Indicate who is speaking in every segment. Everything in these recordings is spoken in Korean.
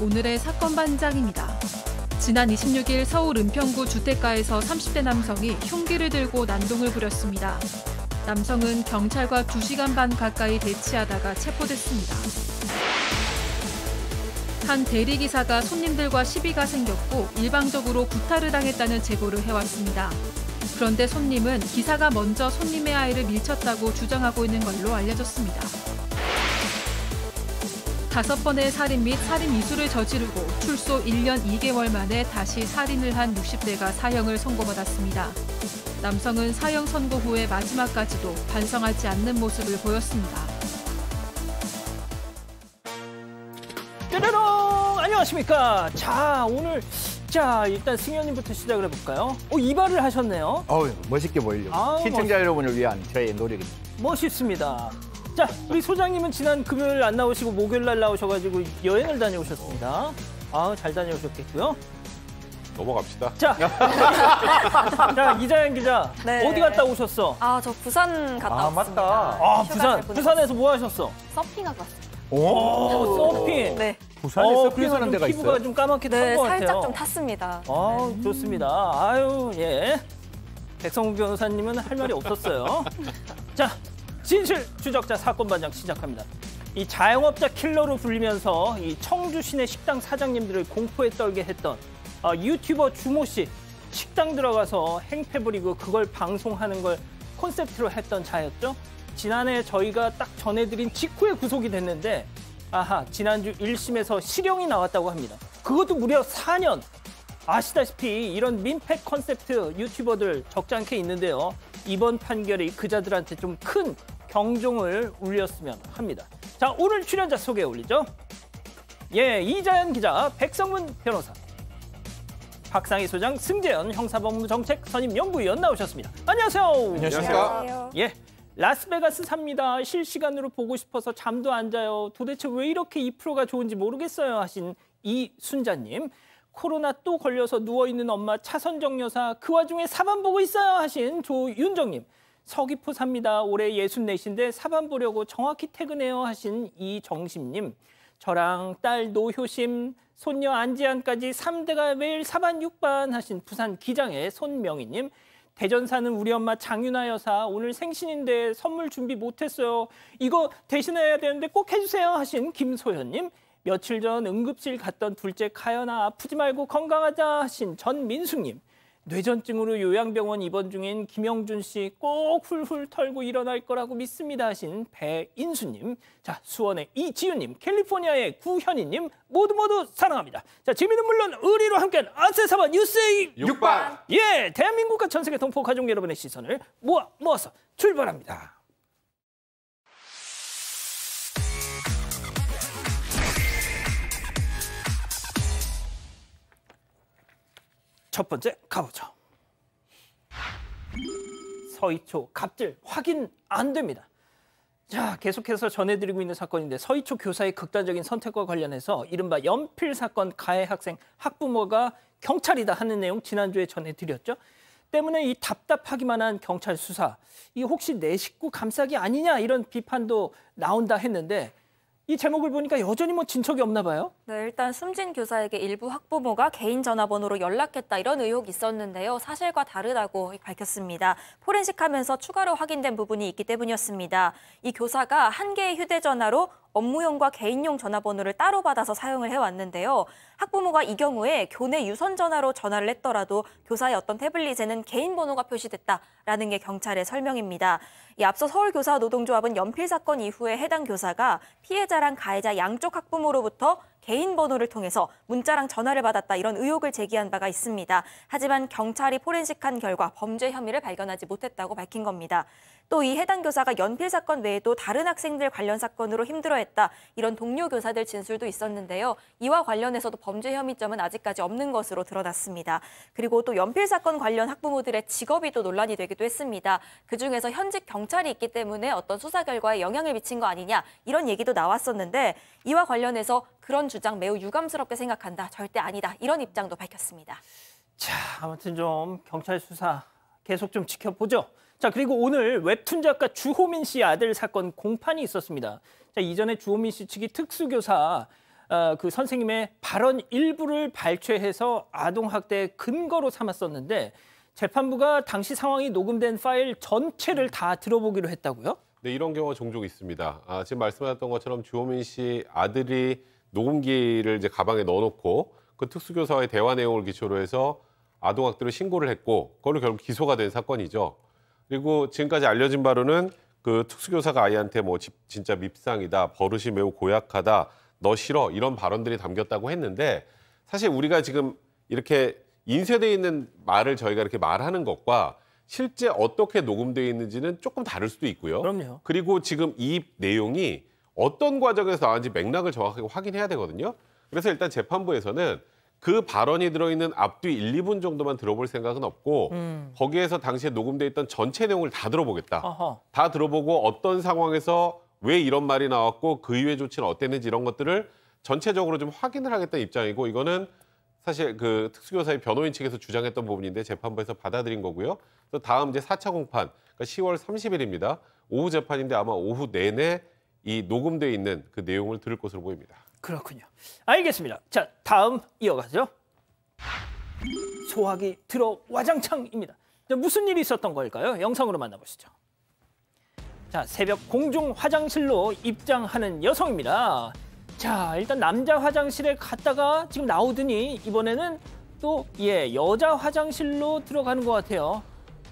Speaker 1: 오늘의 사건 반장입니다. 지난 26일 서울 은평구 주택가에서 30대 남성이 흉기를 들고 난동을 부렸습니다. 남성은 경찰과 2시간 반 가까이 대치하다가 체포됐습니다. 한 대리기사가 손님들과 시비가 생겼고 일방적으로 구타를 당했다는 제보를 해왔습니다. 그런데 손님은 기사가 먼저 손님의 아이를 밀쳤다고 주장하고 있는 걸로 알려졌습니다. 다섯 번의 살인 및 살인 미수를 저지르고 출소 1년 2개월 만에 다시 살인을 한 60대가 사형을 선고받았습니다. 남성은 사형 선고 후에 마지막까지도 반성하지 않는 모습을 보였습니다.
Speaker 2: 뾰로롱! 안녕하십니까. 자, 오늘, 자, 일단 승현님부터 시작을 해볼까요? 어, 이발을 하셨네요.
Speaker 3: 어우, 멋있게 보이려고.
Speaker 2: 아우,
Speaker 3: 시청자 여러분을 위한 저의 노력입니다.
Speaker 2: 멋있습니다. 자, 우리 소장님은 지난 금요일 안 나오시고 목요일 날 나오셔가지고 여행을 다녀오셨습니다. 아, 잘 다녀오셨겠고요.
Speaker 4: 넘어갑시다.
Speaker 2: 자, 자 이자연 기자,
Speaker 5: 네.
Speaker 2: 어디 갔다 오셨어?
Speaker 5: 아, 저 부산 갔다
Speaker 3: 아,
Speaker 5: 왔습니다.
Speaker 3: 맞다.
Speaker 2: 아,
Speaker 5: 휴가를
Speaker 2: 부산. 부산에서 뭐 하셨어?
Speaker 5: 서핑하고 왔습니다.
Speaker 2: 오, 서핑.
Speaker 5: 네,
Speaker 3: 부산에
Speaker 2: 어,
Speaker 3: 서핑하는 데가
Speaker 2: 피부가
Speaker 3: 있어요.
Speaker 2: 좀 까맣게 탄
Speaker 5: 네,
Speaker 2: 것 같아요.
Speaker 5: 살짝 좀 탔습니다.
Speaker 2: 아, 좋습니다. 아유, 예. 백성우 변호사님은 할 말이 없었어요. 자, 진실 추적자 사건 반장 시작합니다. 이 자영업자 킬러로 불리면서 이 청주 시내 식당 사장님들을 공포에 떨게 했던 아, 유튜버 주모 씨 식당 들어가서 행패 부리고 그걸 방송하는 걸 콘셉트로 했던 자였죠. 지난해 저희가 딱 전해드린 직후에 구속이 됐는데 아하 지난주 1심에서 실형이 나왔다고 합니다. 그것도 무려 4년. 아시다시피 이런 민폐 컨셉트 유튜버들 적잖게 있는데요. 이번 판결이 그자들한테 좀 큰 경종을 울렸으면 합니다. 자, 오늘 출연자 소개 올리죠. 예, 이자연 기자, 백성문 변호사, 박상희 소장, 승재현 형사법무 정책 선임 연구위원 나오셨습니다. 안녕하세요.
Speaker 4: 안녕하십니까?
Speaker 2: 예. 라스베가스 삽니다. 실시간으로 보고 싶어서 잠도 안 자요. 도대체 왜 이렇게 2%가 좋은지 모르겠어요. 하신 이순자님. 코로나 또 걸려서 누워있는 엄마 차선정 여사 그 와중에 사반 보고 있어요 하신 조윤정님. 서귀포 삽니다. 올해 64인데 사반 보려고 정확히 퇴근해요 하신 이정심님. 저랑 딸 노효심, 손녀 안지안까지 3대가 매일 사반 육반 하신 부산 기장의 손명희님. 대전 사는 우리 엄마 장윤아 여사 오늘 생신인데 선물 준비 못했어요. 이거 대신해야 되는데 꼭 해주세요 하신 김소연님. 며칠 전 응급실 갔던 둘째 카연아 아프지 말고 건강하자 하신 전민숙님. 뇌전증으로 요양병원 입원 중인 김영준 씨 꼭 훌훌 털고 일어날 거라고 믿습니다 하신 배인수님. 자 수원의 이지윤님, 캘리포니아의 구현희님 모두 모두 사랑합니다. 자 재미는 물론 의리로 함께한 아세사바 뉴스의
Speaker 4: 육반.
Speaker 2: 예, 대한민국과 전 세계 동포 가족 여러분의 시선을 모아 모아서 출발합니다. 첫 번째 가보죠. 서희초 갑질 확인 안 됩니다. 자, 계속해서 전해드리고 있는 사건인데 서희초 교사의 극단적인 선택과 관련해서 이른바 연필 사건 가해 학생 학부모가 경찰이다 하는 내용 지난주에 전해드렸죠. 때문에 이 답답하기만 한 경찰 수사, 이 혹시 내 식구 감싸기 아니냐 이런 비판도 나온다 했는데 이 제목을 보니까 여전히 뭐 진척이 없나 봐요.
Speaker 5: 네, 일단 숨진 교사에게 일부 학부모가 개인 전화번호로 연락했다 이런 의혹이 있었는데요. 사실과 다르다고 밝혔습니다. 포렌식하면서 추가로 확인된 부분이 있기 때문이었습니다. 이 교사가 한 개의 휴대전화로 업무용과 개인용 전화번호를 따로 받아서 사용을 해왔는데요. 학부모가 이 경우에 교내 유선 전화로 전화를 했더라도 교사의 어떤 태블릿에는 개인 번호가 표시됐다라는 게 경찰의 설명입니다. 이 앞서 서울교사 노동조합은 연필 사건 이후에 해당 교사가 피해자랑 가해자 양쪽 학부모로부터 개인 번호를 통해서 문자랑 전화를 받았다 이런 의혹을 제기한 바가 있습니다. 하지만 경찰이 포렌식한 결과 범죄 혐의를 발견하지 못했다고 밝힌 겁니다. 또 이 해당 교사가 연필 사건 외에도 다른 학생들 관련 사건으로 힘들어했다 이런 동료 교사들 진술도 있었는데요. 이와 관련해서도 범죄 혐의점은 아직까지 없는 것으로 드러났습니다. 그리고 또 연필 사건 관련 학부모들의 직업이 또 논란이 되기도 했습니다. 그중에서 현직 경찰이 있기 때문에 어떤 수사 결과에 영향을 미친 거 아니냐 이런 얘기도 나왔었는데 이와 관련해서 그런 주장 매우 유감스럽게 생각한다. 절대 아니다. 이런 입장도 밝혔습니다.
Speaker 2: 자, 아무튼 좀 경찰 수사 계속 좀 지켜보죠. 자, 그리고 오늘 웹툰 작가 주호민 씨 아들 사건 공판이 있었습니다. 자, 이전에 주호민 씨 측이 특수교사 어, 그 선생님의 발언 일부를 발췌해서 아동학대 근거로 삼았었는데 재판부가 당시 상황이 녹음된 파일 전체를 다 들어보기로 했다고요?
Speaker 4: 네, 이런 경우가 종종 있습니다. 아, 지금 말씀하셨던 것처럼 주호민 씨 아들이 녹음기를 이제 가방에 넣어놓고 그 특수교사와의 대화 내용을 기초로 해서 아동학대를 신고를 했고 그걸로 결국 기소가 된 사건이죠. 그리고 지금까지 알려진 바로는 그 특수교사가 아이한테 뭐 집- 진짜 밉상이다, 버릇이 매우 고약하다, 너 싫어 이런 발언들이 담겼다고 했는데 사실 우리가 지금 이렇게 인쇄돼 있는 말을 저희가 이렇게 말하는 것과 실제 어떻게 녹음되어 있는지는 조금 다를 수도 있고요.
Speaker 2: 그럼요.
Speaker 4: 그리고 지금 이 내용이 어떤 과정에서 나왔는지 맥락을 정확하게 확인해야 되거든요. 그래서 일단 재판부에서는 그 발언이 들어있는 앞뒤 1, 2분 정도만 들어볼 생각은 없고 거기에서 당시에 녹음돼 있던 전체 내용을 다 들어보겠다.
Speaker 2: 어허.
Speaker 4: 다 들어보고 어떤 상황에서 왜 이런 말이 나왔고 그 이후의 조치는 어땠는지 이런 것들을 전체적으로 좀 확인을 하겠다는 입장이고 이거는 사실 그 특수교사의 변호인 측에서 주장했던 부분인데 재판부에서 받아들인 거고요. 또 다음 이제 4차 공판, 그러니까 10월 30일입니다. 오후 재판인데 아마 오후 내내 이 녹음돼 있는 그 내용을 들을 것으로 보입니다.
Speaker 2: 그렇군요. 알겠습니다. 자, 다음 이어가죠. 소화기 들어 와장창입니다. 자, 무슨 일이 있었던 걸까요? 영상으로 만나보시죠. 자, 새벽 공중 화장실로 입장하는 여성입니다. 자, 일단 남자 화장실에 갔다가 지금 나오더니 이번에는 또 예, 여자 화장실로 들어가는 것 같아요.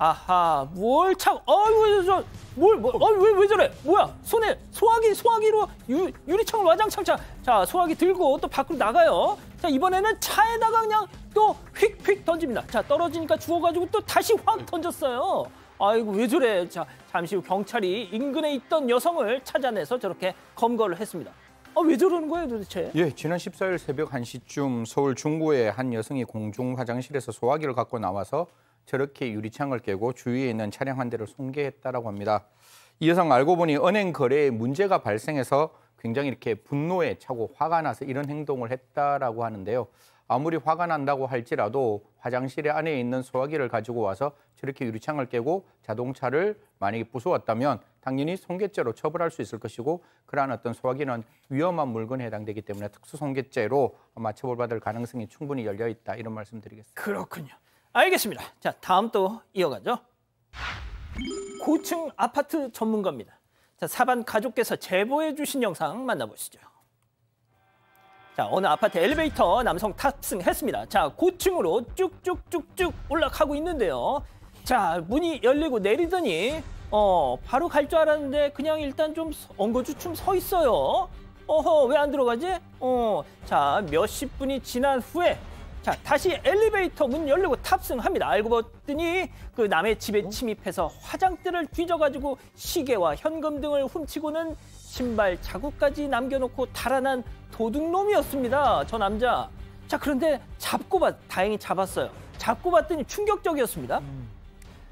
Speaker 2: 아하, 뭘 참, 어이구, 저, 뭘, 뭐, 어, 왜, 왜 저래? 뭐야? 손에 소화기, 소화기로 유, 유리창을 와장창창. 자, 소화기 들고 또 밖으로 나가요. 자, 이번에는 차에다가 그냥 또 휙휙 던집니다. 자, 떨어지니까 죽어가지고 또 다시 확 던졌어요. 아이고, 왜 저래? 자, 잠시 후 경찰이 인근에 있던 여성을 찾아내서 저렇게 검거를 했습니다. 아, 왜 저러는 거예요, 도대체?
Speaker 6: 예, 지난 14일 새벽 1시쯤 서울 중구의 한 여성이 공중 화장실에서 소화기를 갖고 나와서 저렇게 유리창을 깨고 주위에 있는 차량 한 대를 손괴했다라고 합니다. 이 여성 알고 보니 은행 거래에 문제가 발생해서 굉장히 이렇게 분노에 차고 화가 나서 이런 행동을 했다라고 하는데요. 아무리 화가 난다고 할지라도 화장실에 안에 있는 소화기를 가지고 와서 저렇게 유리창을 깨고 자동차를 만약에 부수었다면 당연히 손괴죄로 처벌할 수 있을 것이고 그러한 어떤 소화기는 위험한 물건에 해당되기 때문에 특수손괴죄로 아마 처벌받을 가능성이 충분히 열려 있다 이런 말씀드리겠습니다.
Speaker 2: 그렇군요. 알겠습니다. 자, 다음 또 이어가죠. 고층 아파트 전문가입니다. 자, 사반 가족께서 제보해 주신 영상 만나보시죠. 자, 어느 아파트 엘리베이터 남성 탑승했습니다. 자, 고층으로 쭉쭉쭉쭉 올라가고 있는데요. 자, 문이 열리고 내리더니 어, 바로 갈 줄 알았는데 그냥 일단 좀 서- 엉거주춤 서 있어요. 어허, 왜 안 들어가지? 어, 자, 몇십 분이 지난 후에 자, 다시 엘리베이터 문 열리고 탑승합니다. 알고 봤더니 그 남의 집에 침입해서 화장대를 뒤져가지고 시계와 현금 등을 훔치고는 신발 자국까지 남겨놓고 달아난 도둑놈이었습니다. 저 남자. 자, 그런데 잡고 봤, 다행히 잡았어요. 잡고 봤더니 충격적이었습니다.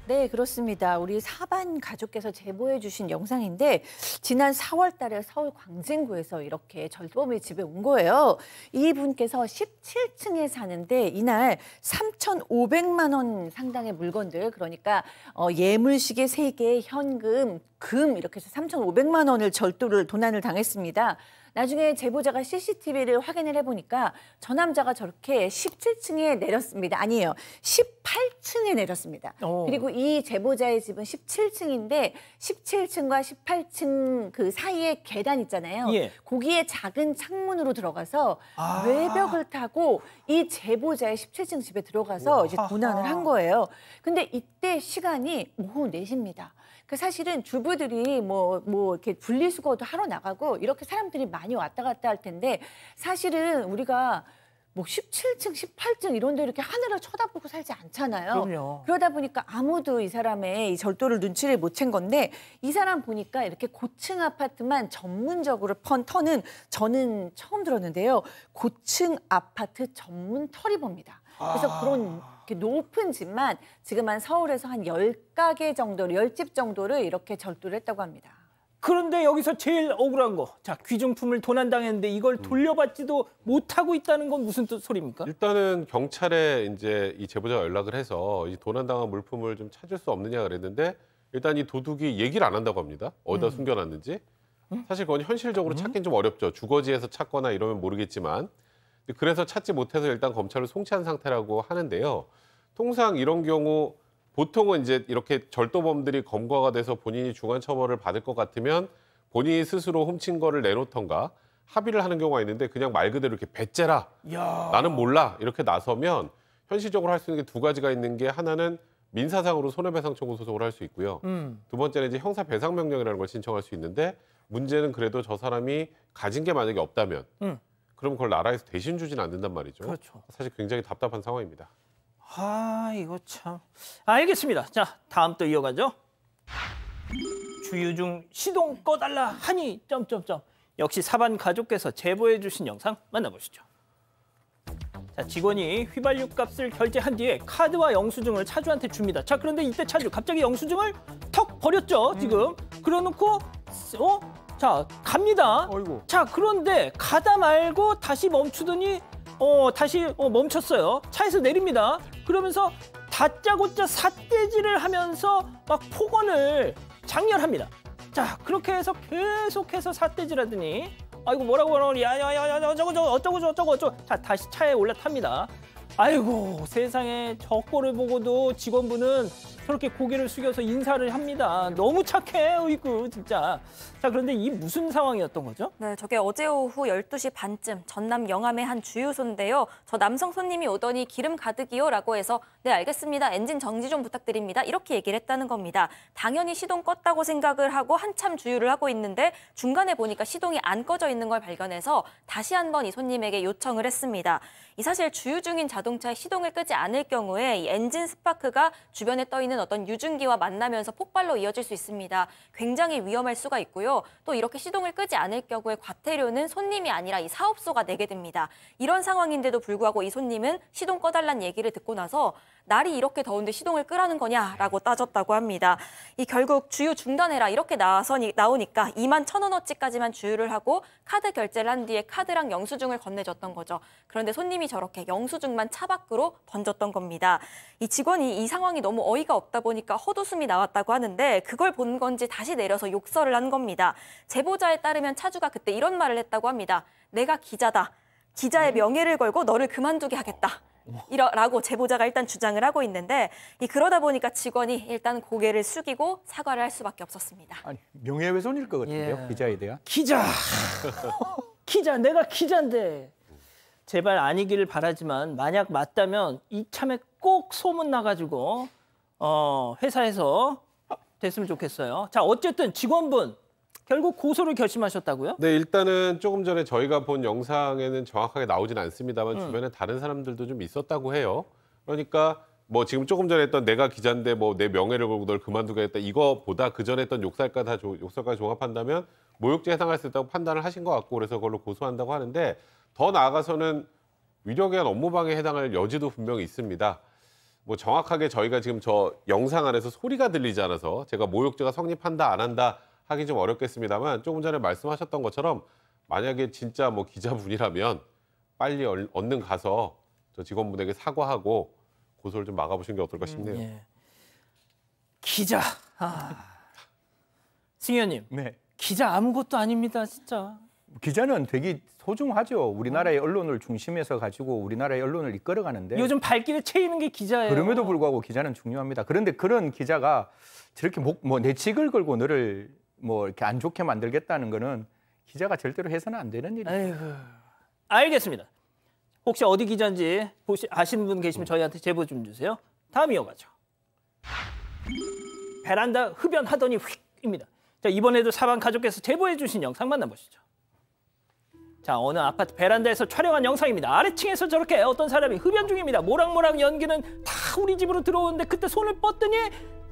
Speaker 7: 네, 그렇습니다. 우리 사반 가족께서 제보해 주신 영상인데 지난 4월 달에 서울 광진구에서 이렇게 절도범이 집에 온 거예요. 이분께서 17층에 사는데 이날 3,500만 원 상당의 물건들 그러니까 어, 예물시계 3개, 현금, 금 이렇게 해서 3,500만 원을 절도를 도난을 당했습니다. 나중에 제보자가 CCTV를 확인을 해보니까 저 남자가 저렇게 17층에 내렸습니다. 아니에요. 18층에 내렸습니다.
Speaker 2: 오.
Speaker 7: 그리고 이 제보자의 집은 17층인데 17층과 18층 그 사이에 계단 있잖아요.
Speaker 2: 예.
Speaker 7: 거기에 작은 창문으로 들어가서
Speaker 2: 아.
Speaker 7: 외벽을 타고 이 제보자의 17층 집에 들어가서 이제 도난을 한 거예요. 근데 이때 시간이 오후 4시입니다. 그 사실은 주부들이 뭐, 뭐 이렇게 분리수거도 하러 나가고 이렇게 사람들이 많이 왔다 갔다 할 텐데 사실은 우리가 뭐 17층, 18층 이런 데 이렇게 하늘을 쳐다보고 살지 않잖아요.
Speaker 2: 그럼요.
Speaker 7: 그러다 보니까 아무도 이 사람의 이 절도를 눈치를 못 챈 건데 이 사람 보니까 이렇게 고층 아파트만 전문적으로 펀 터는 저는 처음 들었는데요. 고층 아파트 전문 터리버입니다. 그래서 그런 이렇게 높은 집만 지금 한 서울에서 한 열가게 정도를, 열집 정도를 이렇게 절도를 했다고 합니다.
Speaker 2: 그런데 여기서 제일 억울한 거. 자, 귀중품을 도난당했는데 이걸 돌려받지도 못하고 있다는 건 무슨 뜻 소리입니까?
Speaker 4: 일단은 경찰에 이제 이 제보자가 연락을 해서 이 도난당한 물품을 좀 찾을 수 없느냐 그랬는데 일단 이 도둑이 얘기를 안 한다고 합니다. 어디다 숨겨놨는지. 사실 그건 현실적으로 찾긴 좀 어렵죠. 주거지에서 찾거나 이러면 모르겠지만 그래서 찾지 못해서 일단 검찰을 송치한 상태라고 하는데요. 통상 이런 경우 보통은 이제 이렇게 절도범들이 검거가 돼서 본인이 중한 처벌을 받을 것 같으면 본인이 스스로 훔친 거를 내놓던가 합의를 하는 경우가 있는데 그냥 말 그대로 이렇게 배째라
Speaker 2: 야.
Speaker 4: 나는 몰라 이렇게 나서면 현실적으로 할 수 있는 게 두 가지가 있는 게 하나는 민사상으로 손해배상 청구 소송을 할 수 있고요.
Speaker 2: 음.
Speaker 4: 두 번째는 이제 형사 배상 명령이라는 걸 신청할 수 있는데 문제는 그래도 저 사람이 가진 게 만약에 없다면
Speaker 2: 음.
Speaker 4: 그럼 그걸 나라에서 대신 주지는 않는단 말이죠.
Speaker 2: 그렇죠.
Speaker 4: 사실 굉장히 답답한 상황입니다.
Speaker 2: 아, 이거 참. 알겠습니다. 자, 다음 또 이어가죠. 주유 중 시동 꺼달라 하니 점점점. 역시 사반 가족께서 제보해 주신 영상 만나보시죠. 자, 직원이 휘발유 값을 결제한 뒤에 카드와 영수증을 차주한테 줍니다. 자, 그런데 이때 차주 갑자기 영수증을 턱 버렸죠, 지금. 그러놓고 어? 자, 갑니다.
Speaker 6: 어이구.
Speaker 2: 자, 그런데 가다 말고 다시 멈추더니 어, 다시 어, 멈췄어요. 차에서 내립니다. 그러면서 다짜고짜 삿대질을 하면서 막 폭언을 장렬합니다. 자, 그렇게 해서 계속해서 삿대질 하더니 아이고 뭐라고 뭐라고 야야야야 저거 저거 어쩌고 저쩌고 어쩌고 자 다시 차에 올라탑니다. 아이고 세상에 저 꼴을 보고도 직원분은 저렇게 고개를 숙여서 인사를 합니다. 너무 착해, 어이구 진짜. 자 그런데 이 무슨 상황이었던 거죠?
Speaker 5: 네, 저게 어제 오후 12시 반쯤 전남 영암의 한 주유소인데요. 저 남성 손님이 오더니 기름 가득이요 라고 해서 네, 알겠습니다. 엔진 정지 좀 부탁드립니다. 이렇게 얘기를 했다는 겁니다. 당연히 시동 껐다고 생각을 하고 한참 주유를 하고 있는데 중간에 보니까 시동이 안 꺼져 있는 걸 발견해서 다시 한번 이 손님에게 요청을 했습니다. 이 사실 주유 중인 자동차에 시동을 끄지 않을 경우에 이 엔진 스파크가 주변에 떠 있는 어떤 유증기와 만나면서 폭발로 이어질 수 있습니다. 굉장히 위험할 수가 있고요. 또 이렇게 시동을 끄지 않을 경우에 과태료는 손님이 아니라 이 사업소가 내게 됩니다. 이런 상황인데도 불구하고 이 손님은 시동 꺼달란 얘기를 듣고 나서 날이 이렇게 더운데 시동을 끄라는 거냐라고 따졌다고 합니다. 이 결국 주유 중단해라 이렇게 나서니 나오니까 2만 천 원어치까지만 주유를 하고 카드 결제를 한 뒤에 카드랑 영수증을 건네줬던 거죠. 그런데 손님이 저렇게 영수증만 차 밖으로 던졌던 겁니다. 이 직원이 이 상황이 너무 어이가 없다 보니까 헛웃음이 나왔다고 하는데 그걸 본 건지 다시 내려서 욕설을 한 겁니다. 제보자에 따르면 차주가 그때 이런 말을 했다고 합니다. 내가 기자다. 기자의 명예를 걸고 너를 그만두게 하겠다. 이라고 제보자가 일단 주장을 하고 있는데 이 그러다 보니까 직원이 일단 고개를 숙이고 사과를 할 수밖에 없었습니다.
Speaker 6: 아니 명예훼손일 것 같은데요
Speaker 2: 예.
Speaker 6: 기자에 대한.
Speaker 2: 기자. 기자, 내가 기자인데. 제발 아니기를 바라지만 만약 맞다면 이참에 꼭 소문 나가지고 어, 회사에서 됐으면 좋겠어요. 자, 어쨌든 직원분 결국 고소를 결심하셨다고요?
Speaker 4: 네, 일단은 조금 전에 저희가 본 영상에는 정확하게 나오진 않습니다만
Speaker 2: 음.
Speaker 4: 주변에 다른 사람들도 좀 있었다고 해요. 그러니까 뭐 지금 조금 전에 했던 내가 기자인데 뭐 내 명예를 걸고 널 그만두겠다 이거보다 그 전에 했던 욕설까지 다 조- 욕설까지 종합한다면 모욕죄 해당할 수 있다고 판단을 하신 것 같고 그래서 그걸로 고소한다고 하는데 더 나아가서는 위력에 의한 업무방해에 해당할 여지도 분명히 있습니다. 뭐 정확하게 저희가 지금 저 영상 안에서 소리가 들리지 않아서 제가 모욕죄가 성립한다 안 한다 하기 좀 어렵겠습니다만 조금 전에 말씀하셨던 것처럼 만약에 진짜 뭐 기자분이라면 빨리 얼- 얼른 가서 저 직원분에게 사과하고 고소를 좀 막아보시는 게 어떨까 싶네요.
Speaker 2: 예. 기자. 아. 승현님,
Speaker 6: 네.
Speaker 2: 기자 아무것도 아닙니다, 진짜.
Speaker 6: 기자는 되게 소중하죠. 우리나라의 언론을 중심에서 가지고 우리나라의 언론을 이끌어가는데
Speaker 2: 요즘 발길에 채이는 게 기자예요.
Speaker 6: 그럼에도 불구하고 기자는 중요합니다. 그런데 그런 기자가 저렇게 목, 뭐 내칙을 걸고 너를 뭐 이렇게 안 좋게 만들겠다는 거는 기자가 절대로 해서는 안 되는 일이에요.
Speaker 2: 아이고. 알겠습니다. 혹시 어디 기자인지 보시, 아시는 분 계시면 저희한테 제보 좀 주세요. 다음 이어가죠. 베란다 흡연하더니 휙입니다. 자, 이번에도 사방 가족께서 제보해 주신 영상 만나보시죠. 자, 어느 아파트 베란다에서 촬영한 영상입니다. 아래층에서 저렇게 어떤 사람이 흡연 중입니다. 모락모락 연기는 다 우리 집으로 들어오는데 그때 손을 뻗더니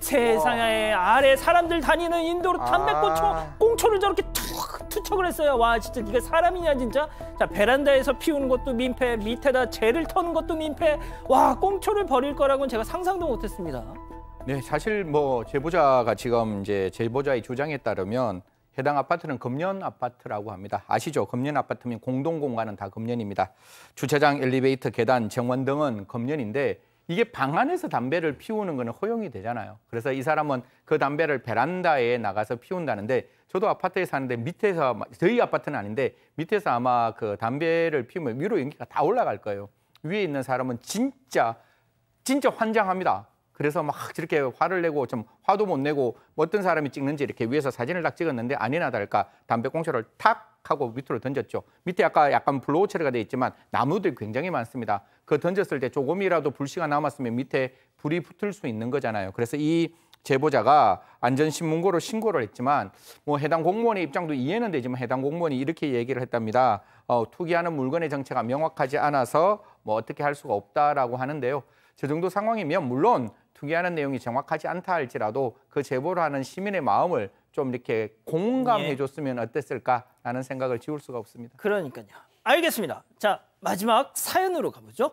Speaker 2: 세상에 아래 사람들 다니는 인도로 담배꽃
Speaker 6: 아.
Speaker 2: 꽁초를 저렇게 툭 투척을 했어요. 와 진짜 이게 사람이냐 진짜. 자 베란다에서 피우는 것도 민폐, 밑에다 재를 터는 것도 민폐. 와 꽁초를 버릴 거라고는 제가 상상도 못했습니다.
Speaker 6: 네, 사실 뭐 제보자가 지금 이제 제보자의 주장에 따르면 해당 아파트는 금년 아파트라고 합니다. 아시죠? 금년 아파트면 공동 공간은 다 금년입니다. 주차장, 엘리베이터, 계단, 정원 등은 금년인데 이게 방 안에서 담배를 피우는 거는 허용이 되잖아요. 그래서 이 사람은 그 담배를 베란다에 나가서 피운다는데 저도 아파트에 사는데 밑에서 저희 아파트는 아닌데 밑에서 아마 그 담배를 피우면 위로 연기가 다 올라갈 거예요. 위에 있는 사람은 진짜 진짜 환장합니다. 그래서 막 저렇게 화를 내고 좀 화도 못 내고 뭐 어떤 사람이 찍는지 이렇게 위에서 사진을 딱 찍었는데 아니나 다를까 담배 꽁초를 탁 하고 밑으로 던졌죠. 밑에 아까 약간 blur 처리가 돼 있지만 나무들이 굉장히 많습니다. 그 던졌을 때 조금이라도 불씨가 남았으면 밑에 불이 붙을 수 있는 거잖아요. 그래서 이 제보자가 안전신문고로 신고를 했지만 뭐 해당 공무원의 입장도 이해는 되지만 해당 공무원이 이렇게 얘기를 했답니다. 어, 투기하는 물건의 정체가 명확하지 않아서 뭐 어떻게 할 수가 없다라고 하는데요. 저 정도 상황이면 물론 투기하는 내용이 정확하지 않다 할지라도 그 제보를 하는 시민의 마음을 좀 이렇게 공감해 줬으면 어땠을까라는 생각을 지울 수가 없습니다.
Speaker 2: 그러니까요. 알겠습니다. 자, 마지막 사연으로 가보죠.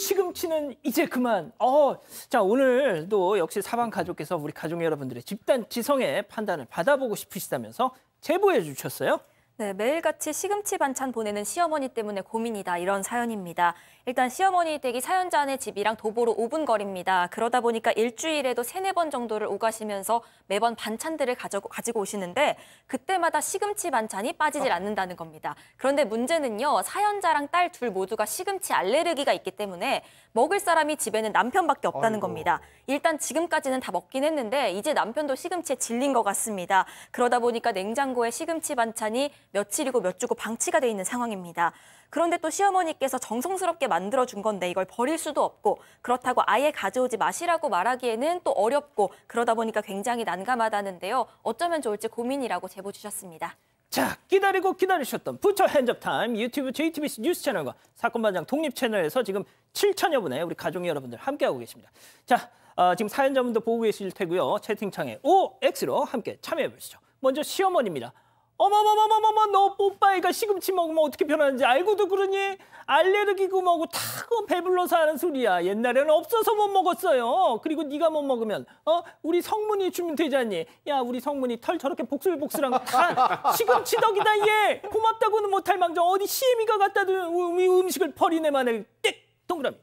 Speaker 2: 시금치는 이제 그만. 어, 자 오늘도 역시 사방 가족께서 우리 가족 여러분들의 집단 지성의 판단을 받아보고 싶으시다면서 제보해 주셨어요.
Speaker 5: 네, 매일같이 시금치 반찬 보내는 시어머니 때문에 고민이다 이런 사연입니다. 일단 시어머니 댁이 사연자네 집이랑 도보로 5분 거리입니다. 그러다 보니까 일주일에도 세네 번 정도를 오가시면서 매번 반찬들을 가져, 가지고 오시는데 그때마다 시금치 반찬이 빠지질 않는다는 겁니다. 그런데 문제는요. 사연자랑 딸 둘 모두가 시금치 알레르기가 있기 때문에 먹을 사람이 집에는 남편밖에 없다는
Speaker 4: 아이고.
Speaker 5: 겁니다. 일단 지금까지는 다 먹긴 했는데 이제 남편도 시금치에 질린 것 같습니다. 그러다 보니까 냉장고에 시금치 반찬이 며칠이고 몇 주고 방치가 돼 있는 상황입니다. 그런데 또 시어머니께서 정성스럽게 만들어준 건데 이걸 버릴 수도 없고 그렇다고 아예 가져오지 마시라고 말하기에는 또 어렵고 그러다 보니까 굉장히 난감하다는데요. 어쩌면 좋을지 고민이라고 제보 주셨습니다.
Speaker 2: 자, 기다리고 기다리셨던 put your hands up 타임 유튜브 JTBC 뉴스 채널과 사건 반장 독립 채널에서 지금 7천여 분의 우리 가족 여러분들 함께하고 계십니다. 자, 어, 지금 사연자분도 보고 계실 테고요. 채팅창에 OX로 함께 참여해 보시죠. 먼저 시어머니입니다. 어머머머머머머 너 뽀빠이가 시금치 먹으면 어떻게 변하는지 알고도 그러니? 알레르기고 뭐고 다 그건 배불러서 하는 소리야. 옛날에는 없어서 못 먹었어요. 그리고 네가 못 먹으면 어? 우리 성문이 주면 되지 않니? 야 우리 성문이 털 저렇게 복슬복슬한 거. 다 시금치 덕이다 얘! 고맙다고는 못할 망정. 어디 시애미가 갖다 둔 음식을 버리네만을 띡! 동그라미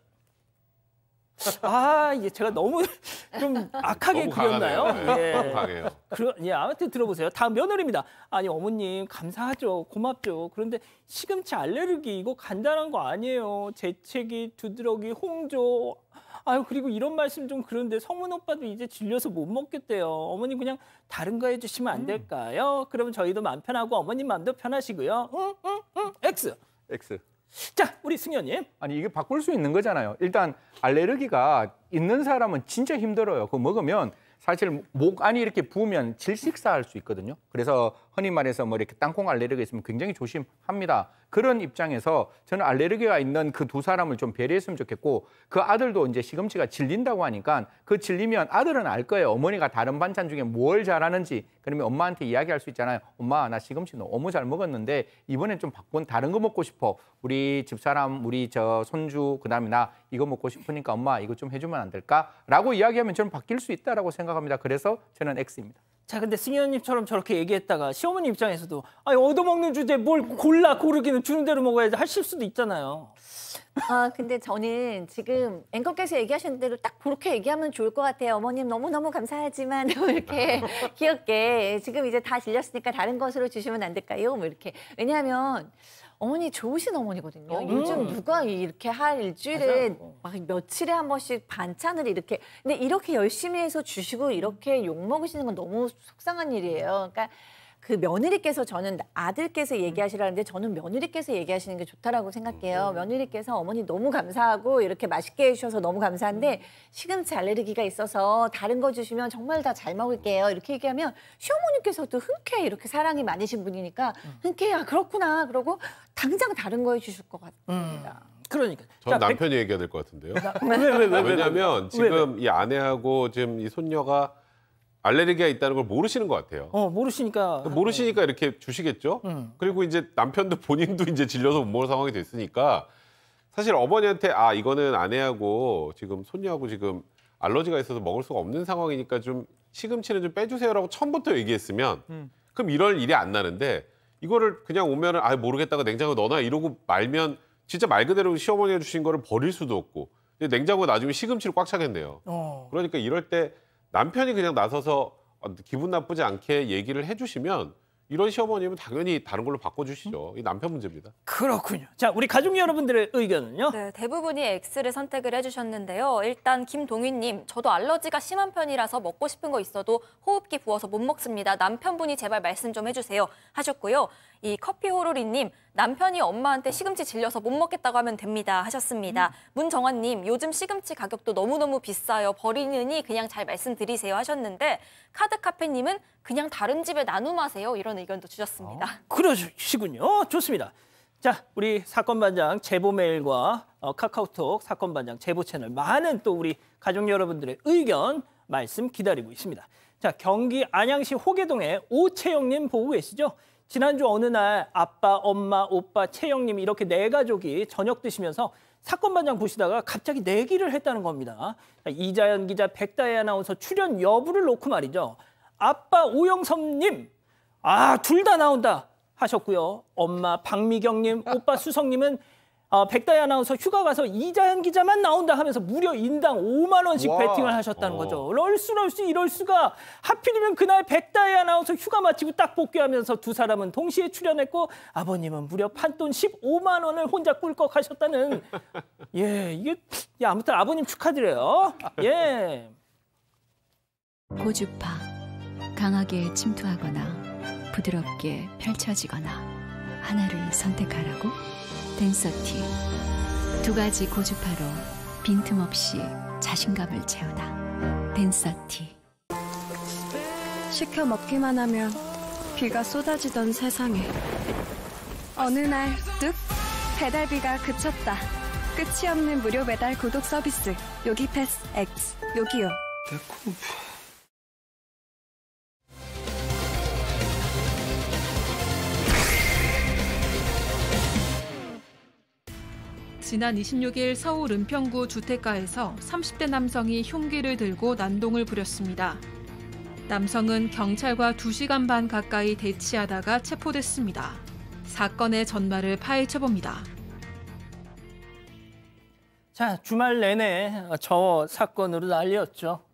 Speaker 2: 아 이게 제가 너무 좀 악하게
Speaker 4: 너무
Speaker 2: 그렸나요
Speaker 4: 강하네요. 네,
Speaker 2: 예.
Speaker 4: 너무 강해요.
Speaker 2: 그러, 예, 아무튼 들어보세요. 다음 며느리입니다. 아니 어머님 감사하죠, 고맙죠. 그런데 시금치 알레르기 이거 간단한 거 아니에요. 재채기, 두드러기, 홍조. 아유 그리고 이런 말씀 좀 그런데 성문 오빠도 이제 질려서 못 먹겠대요. 어머님 그냥 다른 거 해주시면 안 될까요? 그러면 저희도 마음 편하고 어머님 마음도 편하시고요. 응, 응, 응. X.
Speaker 6: X.
Speaker 2: 자, 우리 승현님.
Speaker 6: 아니 이게 바꿀 수 있는 거잖아요. 일단 알레르기가 있는 사람은 진짜 힘들어요. 그거 먹으면 사실 목 안이 이렇게 부으면 질식사할 수 있거든요. 그래서 흔히 말해서 뭐 이렇게 땅콩 알레르기가 있으면 굉장히 조심합니다. 그런 입장에서 저는 알레르기가 있는 그 두 사람을 좀 배려했으면 좋겠고 그 아들도 이제 시금치가 질린다고 하니까 그 질리면 아들은 알 거예요. 어머니가 다른 반찬 중에 뭘 잘하는지 그러면 엄마한테 이야기할 수 있잖아요. 엄마 나 시금치 너무 잘 먹었는데 이번엔 좀 바꾼 다른 거 먹고 싶어. 우리 집사람 우리 저 손주 그다음에 나 이거 먹고 싶으니까 엄마 이거 좀 해주면 안 될까? 라고 이야기하면 저는 바뀔 수 있다라고 생각합니다. 그래서 저는 X입니다.
Speaker 2: 자, 근데 승현님처럼 저렇게 얘기했다가 시어머니 입장에서도 아니 얻어먹는 주제 뭘 골라 고르기는 주는 대로 먹어야지 하실 수도 있잖아요.
Speaker 7: 아 근데 저는 지금 앵커께서 얘기하신 대로 딱 그렇게 얘기하면 좋을 것 같아요. 어머님 너무 너무 감사하지만 뭐 이렇게 귀엽게 지금 이제 다 질렸으니까 다른 것으로 주시면 안 될까요? 뭐 이렇게 왜냐하면 어머니 좋으신 어머니거든요.
Speaker 2: 어,
Speaker 7: 요즘
Speaker 2: 음.
Speaker 7: 누가 이렇게 할 일주일에
Speaker 2: 맞아요.
Speaker 7: 막 며칠에 한 번씩 반찬을 이렇게 근데 이렇게 열심히 해서 주시고 이렇게 욕 먹으시는 건 너무 속상한 일이에요. 그러니까 그 며느리께서 저는 아들께서 얘기하시라는데 저는 며느리께서 얘기하시는 게 좋다라고 생각해요. 며느리께서 어머니 너무 감사하고 이렇게 맛있게 해주셔서 너무 감사한데 시금치 알레르기가 있어서 다른 거 주시면 정말 다 잘 먹을게요. 이렇게 얘기하면 시어머니께서도 흔쾌히 이렇게 사랑이 많으신 분이니까 흔쾌히 아 그렇구나 그러고 당장 다른 거 해주실 것 같습니다.
Speaker 2: 그러니까.
Speaker 4: 전
Speaker 2: 자,
Speaker 4: 남편이 얘기해야 될 것 같은데요.
Speaker 2: 왜,
Speaker 4: 왜냐하면
Speaker 2: 왜,
Speaker 4: 지금 이 아내하고 지금 이 손녀가 알레르기가 있다는 걸 모르시는 것 같아요.
Speaker 2: 어 모르시니까
Speaker 4: 모르시니까 이렇게 주시겠죠.
Speaker 2: 음.
Speaker 4: 그리고 이제 남편도 본인도 이제 질려서 못 먹을 상황이 됐으니까 사실 어머니한테 아 이거는 아내하고 지금 손녀하고 지금 알러지가 있어서 먹을 수가 없는 상황이니까 좀 시금치는 좀 빼주세요라고 처음부터 얘기했으면
Speaker 2: 음.
Speaker 4: 그럼 이럴 일이 안 나는데 이거를 그냥 오면은 아 모르겠다가 냉장고에 넣어놔 이러고 말면 진짜 말 그대로 시어머니가 주신 거를 버릴 수도 없고 근데 냉장고에 놔주면 시금치로 꽉 차겠네요.
Speaker 2: 어.
Speaker 4: 그러니까 이럴 때 남편이 그냥 나서서 어, 기분 나쁘지 않게 얘기를 해주시면 이런 시어머님은 당연히 다른 걸로 바꿔주시죠. 이 남편 문제입니다.
Speaker 2: 그렇군요. 자, 우리 가족 여러분들의 의견은요?
Speaker 5: 네, 대부분이 X를 선택을 해주셨는데요. 일단 김동윤님, 저도 알러지가 심한 편이라서 먹고 싶은 거 있어도 호흡기 부어서 못 먹습니다. 남편분이 제발 말씀 좀 해주세요 하셨고요. 이 커피 호로리님, 남편이 엄마한테 시금치 질려서 못 먹겠다고 하면 됩니다 하셨습니다. 문정환님, 요즘 시금치 가격도 너무너무 비싸요. 버리느니 그냥 잘 말씀드리세요 하셨는데 카드카페님은 그냥 다른 집에 나눔하세요 이런 의견도 주셨습니다.
Speaker 2: 그러시군요. 좋습니다. 자, 우리 사건 반장 제보 메일과 어, 카카오톡 사건 반장 제보 채널 많은 또 우리 가족 여러분들의 의견 말씀 기다리고 있습니다. 자, 경기 안양시 호계동에 오채영님 보고 계시죠? 지난주 어느 날 아빠, 엄마, 오빠, 채영님 이렇게 네 가족이 저녁 드시면서 사건 반장 보시다가 갑자기 내기를 했다는 겁니다. 자, 이자연 기자, 백다혜 아나운서 출연 여부를 놓고 말이죠. 아빠 오영섭님, 아, 둘 다 나온다 하셨고요. 엄마 박미경님, 오빠 수성님은 어, 백다희 아나운서 휴가 가서 이자연 기자만 나온다 하면서 무려 인당 5만 원씩
Speaker 6: 와.
Speaker 2: 베팅을 하셨다는
Speaker 4: 어.
Speaker 2: 거죠. 럴수 럴수 이럴 수가 하필이면 그날 백다희 아나운서 휴가 마치고 딱 복귀하면서 두 사람은 동시에 출연했고 아버님은 무려 판돈 15만 원을 혼자 꿀꺽 하셨다는 예 이게 예, 아무튼 아버님 축하드려요. 예.
Speaker 8: 고주파 강하게 침투하거나 부드럽게 펼쳐지거나 하나를 선택하라고 댄서티. 두 가지 고주파로 빈틈없이 자신감을 채우다. 댄서티.
Speaker 9: 시켜 먹기만 하면 비가 쏟아지던 세상에. 어느 날 뚝 배달비가 그쳤다. 끝이 없는 무료 배달 구독 서비스 요기패스 X 요기요.
Speaker 1: 지난 26일 서울 은평구 주택가에서 30대 남성이 흉기를 들고 난동을 부렸습니다. 남성은 경찰과 2시간 반 가까이 대치하다가 체포됐습니다. 사건의 전말을 파헤쳐 봅니다.
Speaker 2: 자 주말 내내 저 사건으로 난리였죠.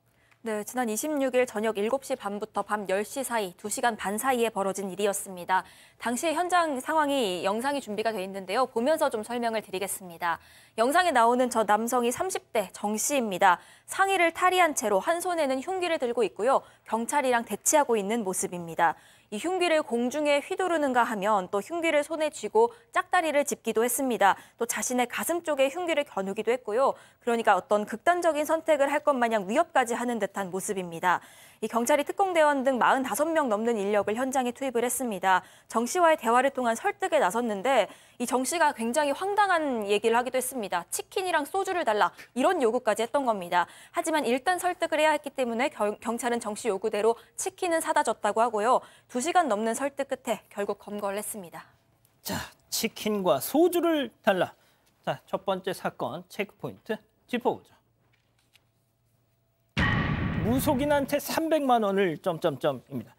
Speaker 5: 네, 지난 26일 저녁 7시 반부터 밤 10시 사이 2시간 반 사이에 벌어진 일이었습니다. 당시 현장 상황이 영상이 준비가 돼 있는데요. 보면서 좀 설명을 드리겠습니다. 영상에 나오는 저 남성이 30대 정 씨입니다. 상의를 탈의한 채로 한 손에는 흉기를 들고 있고요. 경찰이랑 대치하고 있는 모습입니다. 이 흉기를 공중에 휘두르는가 하면 또 흉기를 손에 쥐고 짝다리를 짚기도 했습니다. 또 자신의 가슴 쪽에 흉기를 겨누기도 했고요. 그러니까 어떤 극단적인 선택을 할 것 마냥 위협까지 하는 듯한 모습입니다. 이 경찰이 특공대원 등 45명 넘는 인력을 현장에 투입을 했습니다. 정 씨와의 대화를 통한 설득에 나섰는데 이 정 씨가 굉장히 황당한 얘기를 하기도 했습니다. 치킨이랑 소주를 달라 이런 요구까지 했던 겁니다. 하지만 일단 설득을 해야 했기 때문에 경, 경찰은 정 씨 요구대로 치킨은 사다 줬다고 하고요. 2시간 넘는 설득 끝에 결국 검거를 했습니다.
Speaker 2: 자, 치킨과 소주를 달라. 자, 첫 번째 사건 체크포인트 짚어보죠. 무속인한테 300만 원을 점점점입니다.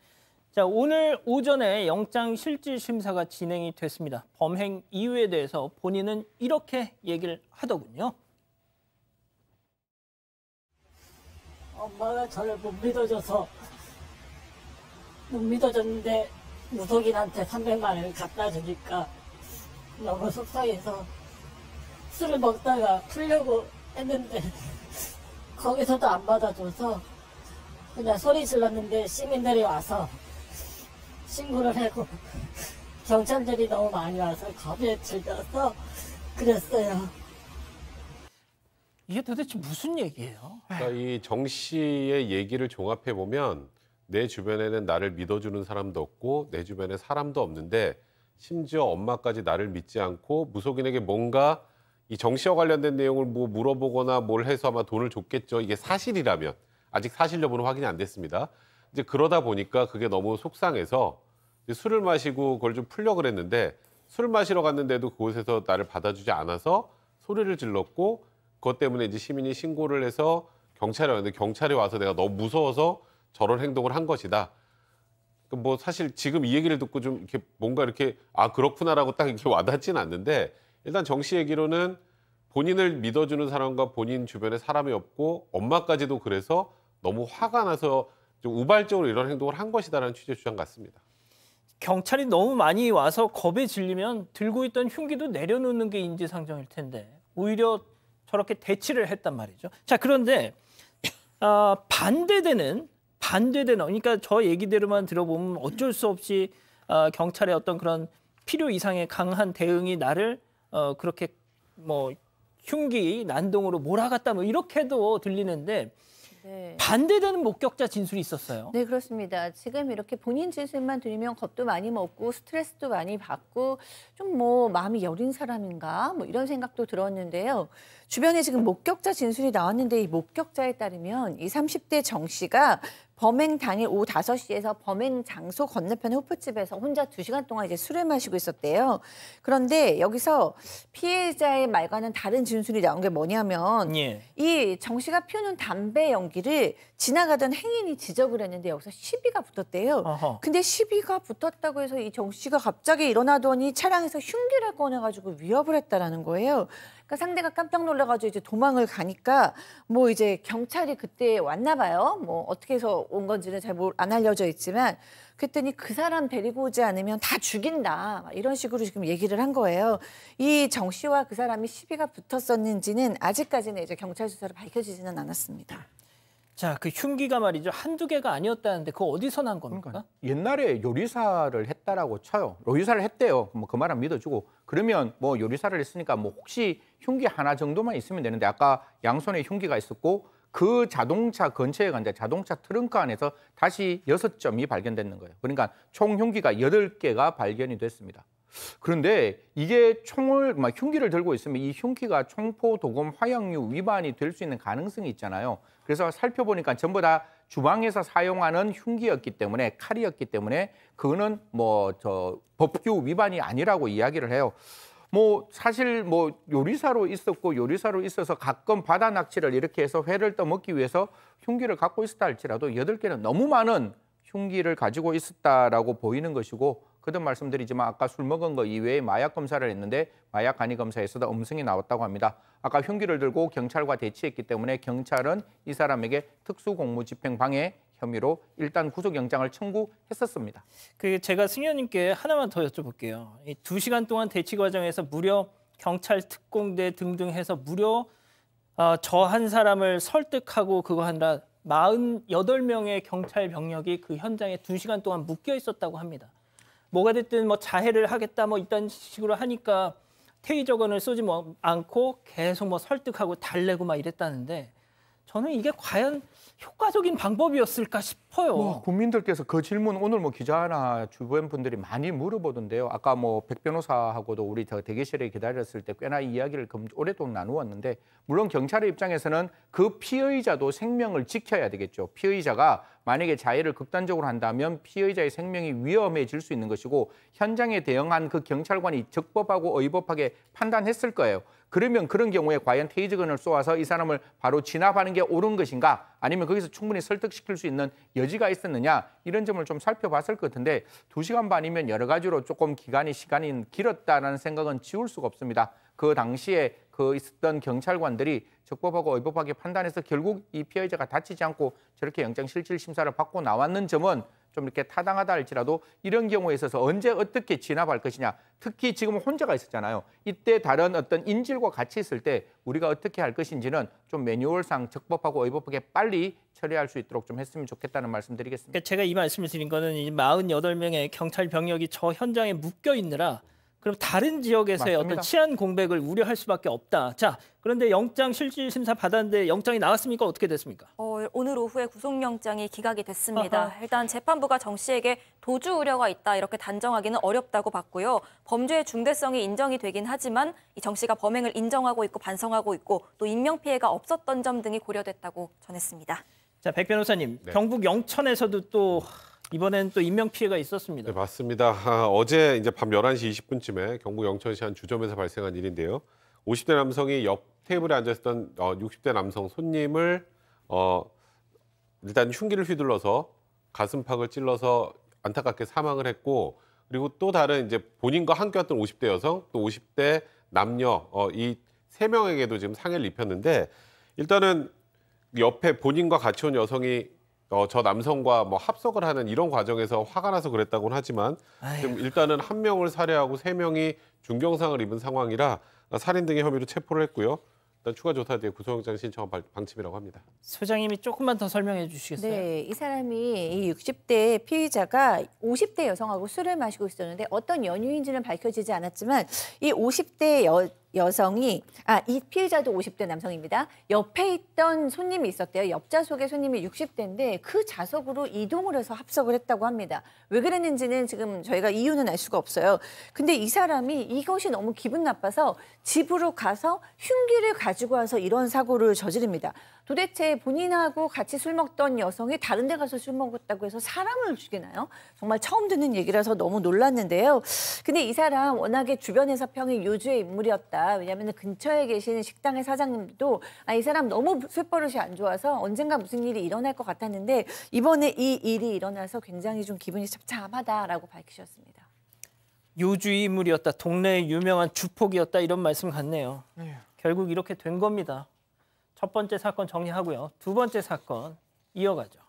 Speaker 2: 자, 오늘 오전에 영장 실질 심사가 진행이 됐습니다. 범행 이유에 대해서 본인은 이렇게 얘기를 하더군요.
Speaker 10: 엄마가 저를 못 믿어줘서 못 믿어줬는데 무속인한테 300만 원을 갖다 주니까 너무 속상해서 술을 먹다가 풀려고 했는데 거기서도 안 받아줘서 그냥 소리 질렀는데 시민들이 와서 신고를 하고 경찰들이 너무 많이 와서 겁에 질려서 그랬어요.
Speaker 2: 이게 도대체 무슨 얘기예요?
Speaker 4: 그러니까 이정 씨의 얘기를 종합해 보면 내 주변에는 나를 믿어주는 사람도 없고 내 주변에 사람도 없는데 심지어 엄마까지 나를 믿지 않고 무속인에게 뭔가 이 정 씨와 관련된 내용을 뭐 물어보거나 뭘 해서 아마 돈을 줬겠죠. 이게 사실이라면 아직 사실 여부는 확인이 안 됐습니다. 이제 그러다 보니까 그게 너무 속상해서 술을 마시고 그걸 좀 풀려 그랬는데 술 마시러 갔는데도 그곳에서 나를 받아주지 않아서 소리를 질렀고 그것 때문에 이제 시민이 신고를 해서 경찰에 왔는데 경찰이 와서 내가 너무 무서워서 저런 행동을 한 것이다. 그뭐 사실 지금 이 얘기를 듣고 좀 이렇게 뭔가 이렇게 아 그렇구나라고 딱 이렇게 와닿지는 않는데 일단 정 씨 얘기로는 본인을 믿어주는 사람과 본인 주변에 사람이 없고 엄마까지도 그래서 너무 화가 나서 좀 우발적으로 이런 행동을 한 것이다라는 취재 주장 같습니다.
Speaker 2: 경찰이 너무 많이 와서 겁에 질리면 들고 있던 흉기도 내려놓는 게 인지상정일 텐데 오히려 저렇게 대치를 했단 말이죠. 자 그런데 아, 반대되는 반대되는 그러니까 저 얘기대로만 들어보면 어쩔 수 없이 아, 경찰의 어떤 그런 필요 이상의 강한 대응이 나를 어, 그렇게 뭐 흉기 난동으로 몰아갔다 뭐 이렇게도 들리는데
Speaker 7: 네.
Speaker 2: 반대되는 목격자 진술이 있었어요.
Speaker 7: 네, 그렇습니다. 지금 이렇게 본인 진술만 들으면 겁도 많이 먹고 스트레스도 많이 받고 좀 뭐 마음이 여린 사람인가 뭐 이런 생각도 들었는데요. 주변에 지금 목격자 진술이 나왔는데 이 목격자에 따르면 이 30대 정 씨가 범행 당일 오후 5시에서 범행 장소 건너편의 호프집에서 혼자 2시간 동안 이제 술을 마시고 있었대요. 그런데 여기서 피해자의 말과는 다른 진술이 나온 게 뭐냐면
Speaker 2: 예.
Speaker 7: 이정 씨가 피우는 담배 연기를 지나가던 행인이 지적을 했는데 여기서 시비가 붙었대요.
Speaker 2: 어허.
Speaker 7: 근데 시비가 붙었다고 해서 이 정 씨가 갑자기 일어나더니 차량에서 흉기를 꺼내가지고 위협을 했다라는 거예요. 그러니까 상대가 깜짝 놀라가지고 이제 도망을 가니까 뭐 이제 경찰이 그때 왔나 봐요. 뭐 어떻게 해서 온 건지는 잘 안 알려져 있지만 그랬더니 그 사람 데리고 오지 않으면 다 죽인다. 막 이런 식으로 지금 얘기를 한 거예요. 이 정 씨와 그 사람이 시비가 붙었었는지는 아직까지는 이제 경찰 수사로 밝혀지지는 않았습니다.
Speaker 2: 자, 그 흉기가 말이죠. 한두 개가 아니었다는데 그거 어디서 난 겁니까?
Speaker 6: 그러니까 옛날에 요리사를 했다라고 쳐요. 요리사를 했대요. 뭐 그 말은 믿어주고 그러면 뭐 요리사를 했으니까 뭐 혹시 흉기 하나 정도만 있으면 되는데 아까 양손에 흉기가 있었고 그 자동차 근처에 갔는데 자동차 트렁크 안에서 다시 여섯 점이 발견됐는 거예요. 그러니까 총 흉기가 여덟 개가 발견이 됐습니다. 그런데 이게 총을 막 흉기를 들고 있으면 이 흉기가 총포 도금 화약류 위반이 될 수 있는 가능성이 있잖아요. 그래서 살펴보니까 전부 다 주방에서 사용하는 흉기였기 때문에 칼이었기 때문에 그거는 뭐 저 법규 위반이 아니라고 이야기를 해요. 뭐 사실 뭐 요리사로 있었고 요리사로 있어서 가끔 바다 낚시를 이렇게 해서 회를 떠먹기 위해서 흉기를 갖고 있었다 할지라도 여덟 개는 너무 많은 흉기를 가지고 있었다라고 보이는 것이고 거듭 말씀드리지만 아까 술 먹은 거 이외에 마약 검사를 했는데 마약 간이 검사에서도 음성이 나왔다고 합니다. 아까 흉기를 들고 경찰과 대치했기 때문에 경찰은 이 사람에게 특수공무집행 방해 혐의로 일단 구속영장을 청구했었습니다.
Speaker 2: 그 제가 승현님께 하나만 더 여쭤볼게요. 이 두 시간 동안 대치 과정에서 무려 경찰 특공대 등등 해서 무려 어, 저한 사람을 설득하고 그거 한다 48명의 경찰 병력이 그 현장에 두 시간 동안 묶여 있었다고 합니다. 뭐가 됐든 뭐 자해를 하겠다 뭐 이딴 식으로 하니까 테이저건을 쏘지 뭐 않고 계속 뭐 설득하고 달래고 막 이랬다는데 저는 이게 과연 효과적인 방법이었을까 싶어요.
Speaker 6: 뭐 국민들께서 그 질문 오늘 뭐 기자나 주변 분들이 많이 물어보던데요. 아까 뭐 백 변호사하고도 우리 저 대기실에 기다렸을 때 꽤나 이야기를 금- 오랫동안 나누었는데 물론 경찰의 입장에서는 그 피의자도 생명을 지켜야 되겠죠. 피의자가 만약에 자해를 극단적으로 한다면 피의자의 생명이 위험해질 수 있는 것이고 현장에 대응한 그 경찰관이 적법하고 의법하게 판단했을 거예요. 그러면 그런 경우에 과연 테이즈건을 쏘아서 이 사람을 바로 진압하는 게 옳은 것인가 아니면 거기서 충분히 설득시킬 수 있는 여지가 있었느냐 이런 점을 좀 살펴봤을 것 같은데 두 시간 반이면 여러 가지로 조금 기간이 시간이 길었다라는 생각은 지울 수가 없습니다. 그 당시에 그 있었던 경찰관들이 적법하고 의법하게 판단해서 결국 이 피해자가 다치지 않고 저렇게 영장 실질 심사를 받고 나왔는 점은 좀 이렇게 타당하다 할지라도 이런 경우에 있어서 언제 어떻게 진압할 것이냐 특히 지금 혼자가 있었잖아요 이때 다른 어떤 인질과 같이 있을 때 우리가 어떻게 할 것인지는 좀 매뉴얼상 적법하고 의법하게 빨리 처리할 수 있도록 좀 했으면 좋겠다는 말씀드리겠습니다.
Speaker 2: 그러니까 제가 이 말씀을 드린 거는 이 48명의 경찰 병력이 저 현장에 묶여 있느라 그럼 다른 지역에서의
Speaker 6: 맞습니다.
Speaker 2: 어떤 치안 공백을 우려할 수밖에 없다. 자, 그런데 영장 실질 심사 받았는데 영장이 나왔습니까? 어떻게 됐습니까?
Speaker 5: 어, 오늘 오후에 구속영장이 기각이 됐습니다.
Speaker 2: 아하.
Speaker 5: 일단 재판부가 정 씨에게 도주 우려가 있다 이렇게 단정하기는 어렵다고 봤고요. 범죄의 중대성이 인정이 되긴 하지만 이정 씨가 범행을 인정하고 있고 반성하고 있고 또 인명 피해가 없었던 점 등이 고려됐다고 전했습니다.
Speaker 2: 자, 백 변호사님,
Speaker 4: 네.
Speaker 2: 경북 영천에서도 또 이번엔 또 인명 피해가 있었습니다.
Speaker 4: 네, 맞습니다. 아, 어제 이제 밤 11시 20분쯤에 경북 영천시 한 주점에서 발생한 일인데요. 50대 남성이 옆 테이블에 앉아 있었던 어, 60대 남성 손님을 어, 일단 흉기를 휘둘러서 가슴팍을 찔러서 안타깝게 사망을 했고 그리고 또 다른 이제 본인과 함께 왔던 50대 여성 또 50대 남녀 어, 이 세 명에게도 지금 상해를 입혔는데 일단은 옆에 본인과 같이 온 여성이 어, 저 남성과 뭐 합석을 하는 이런 과정에서 화가 나서 그랬다고는 하지만 지금 일단은 한 명을 살해하고 세 명이 중경상을 입은 상황이라 살인 등의 혐의로 체포를 했고요. 일단 추가 조사 뒤에 구속영장 신청한 발- 방침이라고 합니다.
Speaker 2: 소장님이 조금만 더 설명해 주시겠어요?
Speaker 7: 네, 이 사람이 이 60대 피의자가 50대 여성하고 술을 마시고 있었는데 어떤 연유인지는 밝혀지지 않았지만 이 50대 여, 여성이 아 이 피의자도 50대 남성입니다. 옆에 있던 손님이 있었대요. 옆 좌석에 손님이 60대인데 그 좌석으로 이동을 해서 합석을 했다고 합니다. 왜 그랬는지는 지금 저희가 이유는 알 수가 없어요. 근데 이 사람이 이것이 너무 기분 나빠서 집으로 가서 흉기를 가지고 와서 이런 사고를 저지릅니다. 도대체 본인하고 같이 술 먹던 여성이 다른 데 가서 술 먹었다고 해서 사람을 죽이나요? 정말 처음 듣는 얘기라서 너무 놀랐는데요. 근데 이 사람 워낙에 주변에서 평이 요주의 인물이었다. 왜냐하면 근처에 계신 식당의 사장님도 아, 이 사람 너무 술버릇이 안 좋아서 언젠가 무슨 일이 일어날 것 같았는데 이번에 이 일이 일어나서 굉장히 좀 기분이 참참하다라고 밝히셨습니다.
Speaker 2: 요주의 인물이었다. 동네의 유명한 주폭이었다. 이런 말씀 같네요. 결국 이렇게 된 겁니다. 첫 번째 사건 정리하고요. 두 번째 사건 이어가죠.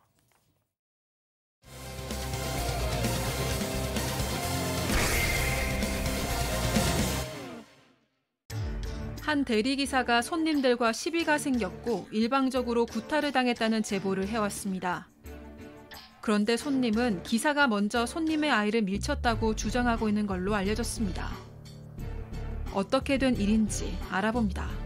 Speaker 1: 한 대리기사가 손님들과 시비가 생겼고 일방적으로 구타를 당했다는 제보를 해왔습니다. 그런데 손님은 기사가 먼저 손님의 아이를 밀쳤다고 주장하고 있는 걸로 알려졌습니다. 어떻게 된 일인지 알아봅니다.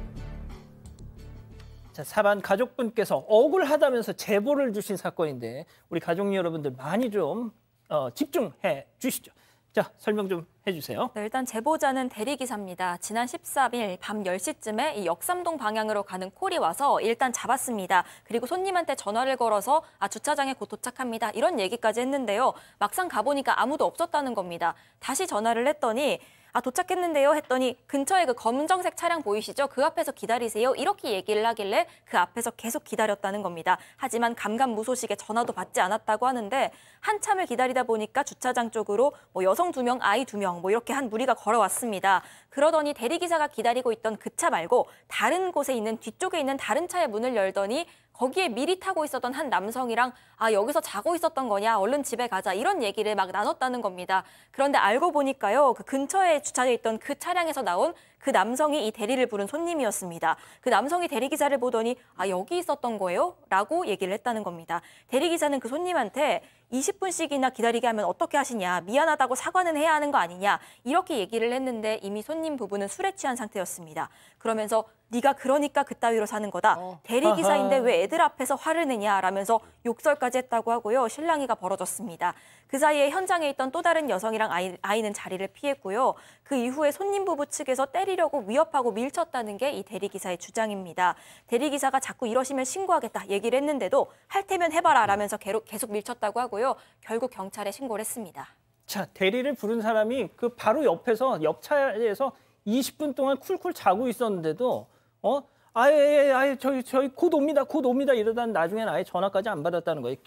Speaker 2: 자, 사반 가족분께서 억울하다면서 제보를 주신 사건인데 우리 가족 여러분들 많이 좀 어, 집중해 주시죠. 자, 설명 좀 해주세요.
Speaker 5: 네, 일단 제보자는 대리기사입니다. 지난 13일 밤 10시쯤에 이 역삼동 방향으로 가는 콜이 와서 일단 잡았습니다. 그리고 손님한테 전화를 걸어서 아 주차장에 곧 도착합니다. 이런 얘기까지 했는데요. 막상 가보니까 아무도 없었다는 겁니다. 다시 전화를 했더니 아 도착했는데요 했더니 근처에 그 검정색 차량 보이시죠? 그 앞에서 기다리세요. 이렇게 얘기를 하길래 그 앞에서 계속 기다렸다는 겁니다. 하지만 감감무소식에 전화도 받지 않았다고 하는데 한참을 기다리다 보니까 주차장 쪽으로 뭐 여성 두 명, 아이 두 명 뭐 이렇게 한 무리가 걸어왔습니다. 그러더니 대리기사가 기다리고 있던 그 차 말고 다른 곳에 있는 뒤쪽에 있는 다른 차의 문을 열더니 거기에 미리 타고 있었던 한 남성이랑 아 여기서 자고 있었던 거냐 얼른 집에 가자 이런 얘기를 막 나눴다는 겁니다. 그런데 알고 보니까요 그 근처에 주차돼 있던 그 차량에서 나온 그 남성이 이 대리를 부른 손님이었습니다. 그 남성이 대리기사를 보더니 아 여기 있었던 거예요? 라고 얘기를 했다는 겁니다. 대리기사는 그 손님한테 20분씩이나 기다리게 하면 어떻게 하시냐 미안하다고 사과는 해야 하는 거 아니냐 이렇게 얘기를 했는데 이미 손님 부부는 술에 취한 상태였습니다. 그러면서 네가 그러니까 그따위로 사는 거다. 대리기사인데
Speaker 2: 아하.
Speaker 5: 왜 애들 앞에서 화를 내냐 라면서 욕설까지 했다고 하고요. 실랑이가 벌어졌습니다. 그 사이에 현장에 있던 또 다른 여성이랑 아이, 아이는 자리를 피했고요. 그 이후에 손님 부부 측에서 때리려고 위협하고 밀쳤다는 게 이 대리기사의 주장입니다. 대리기사가 자꾸 이러시면 신고하겠다 얘기를 했는데도 할 테면 해봐라 라면서 계속, 밀쳤다고 하고요. 결국 경찰에 신고를 했습니다.
Speaker 2: 자, 대리를 부른 사람이 그 바로 옆에서 옆 차에서 20분 동안 쿨쿨 자고 있었는데도 어 아예 아예 저희 저희 곧 옵니다 곧 옵니다 이러다 나중에는 아예 전화까지 안 받았다는 거예요.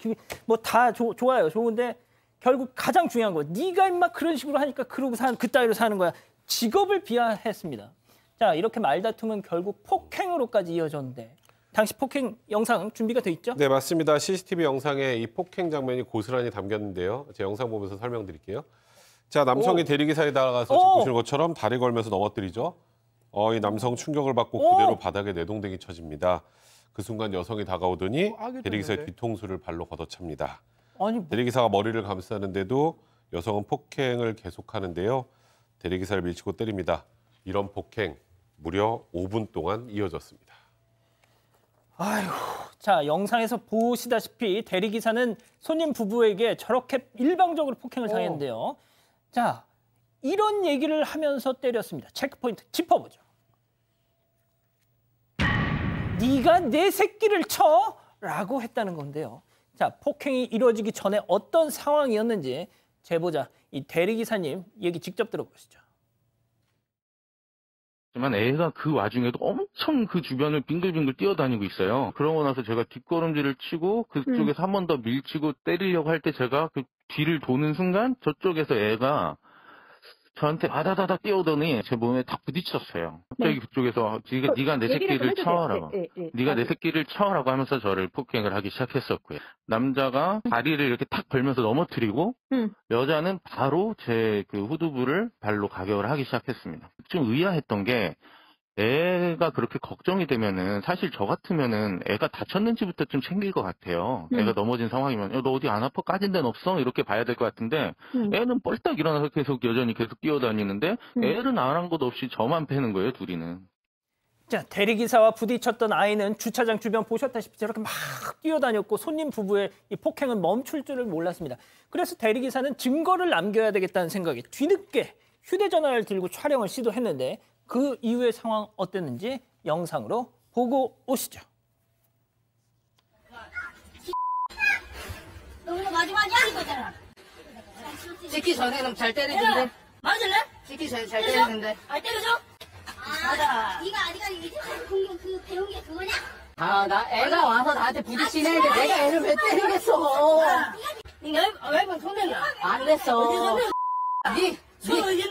Speaker 2: 뭐 다 좋아요 좋은데 결국 가장 중요한 거 네가 임마 그런 식으로 하니까 그러고 사는 그따위로 사는 거야. 직업을 비하했습니다. 자 이렇게 말다툼은 결국 폭행으로까지 이어졌는데 당시 폭행 영상 준비가 돼 있죠?
Speaker 4: 네, 맞습니다. CCTV 영상에 이 폭행 장면이 고스란히 담겼는데요. 제 영상 보면서 설명드릴게요. 자, 남성이
Speaker 2: 오.
Speaker 4: 대리기사에. 지금 보시는 것처럼 다리 걸면서 넘어뜨리죠. 어, 이 남성 충격을 받고
Speaker 2: 오.
Speaker 4: 그대로 바닥에 내동댕이 쳐집니다. 그 순간 여성이 다가오더니 대리기사의. 뒤통수를 발로 걷어찹니다.
Speaker 2: 아니 뭐,
Speaker 4: 대리기사가 머리를 감싸는데도 여성은 폭행을 계속하는데요. 대리기사를 밀치고 때립니다. 이런 폭행 무려 5분 동안 이어졌습니다.
Speaker 2: 아휴, 자 영상에서 보시다시피 대리기사는 손님 부부에게 저렇게 일방적으로 폭행을 당했는데요. 자 이런 얘기를 하면서 때렸습니다. 체크포인트 짚어보죠. 네가 내 새끼를 쳐! 라고 했다는 건데요. 자 폭행이 이루어지기 전에 어떤 상황이었는지 제보자 이 대리기사님 얘기 직접 들어보시죠.
Speaker 11: 하지만 애가 그 와중에도 엄청 그 주변을 빙글빙글 뛰어다니고 있어요. 그러고 나서 제가 뒷걸음질을 치고 그쪽에서 한번 더 밀치고 때리려고 할 때 제가 그 뒤를 도는 순간 저쪽에서 애가 저한테 아다다다 뛰어오더니 제 몸에 다 부딪혔어요. 갑자기 그쪽에서 네가, 네가 내 새끼를 쳐라고. 네가 내 새끼를 쳐라고 하면서 저를 폭행을 하기 시작했었고요. 남자가 다리를 이렇게 탁 걸면서 넘어뜨리고
Speaker 7: 음.
Speaker 11: 여자는 바로 제 그 후두부를 발로 가격을 하기 시작했습니다. 좀 의아했던 게 애가 그렇게 걱정이 되면은 사실 저 같으면은 애가 다쳤는지부터 좀 챙길 것 같아요.
Speaker 7: 음.
Speaker 11: 애가 넘어진 상황이면 야, 너 어디 안 아파 까진 데는 없어 이렇게 봐야 될 것 같은데
Speaker 7: 음.
Speaker 11: 애는 뻘딱 일어나서 계속 여전히 계속 뛰어다니는데
Speaker 7: 음.
Speaker 11: 애는 안한것 없이 저만 패는 거예요 둘이는.
Speaker 2: 자, 대리기사와 부딪혔던 아이는 주차장 주변 보셨다시피 저렇게 막 뛰어다녔고 손님 부부의 이 폭행은 멈출 줄을 몰랐습니다. 그래서 대리기사는 증거를 남겨야 되겠다는 생각에 뒤늦게 휴대전화를 들고 촬영을 시도했는데 그 이후의 상황 어땠는지 영상으로 보고 오시죠.
Speaker 12: 너 오늘 마지막이야 이거잖아.
Speaker 13: 찍기 전에는 잘 때리던데.
Speaker 12: 맞을래?
Speaker 13: 찍기 전에 잘 때리는데.
Speaker 12: 아 때려줘? 맞아. 네가 아직까지 이제까지 공격 그 배운 게 그거냐?
Speaker 13: 아, 나 애가 와서 나한테 부딪히는데 내가 애를 왜 때리겠어.
Speaker 12: 네 와이프는 성명이야.
Speaker 13: 안 됐어. 니,
Speaker 12: 손
Speaker 13: 니,
Speaker 12: 이제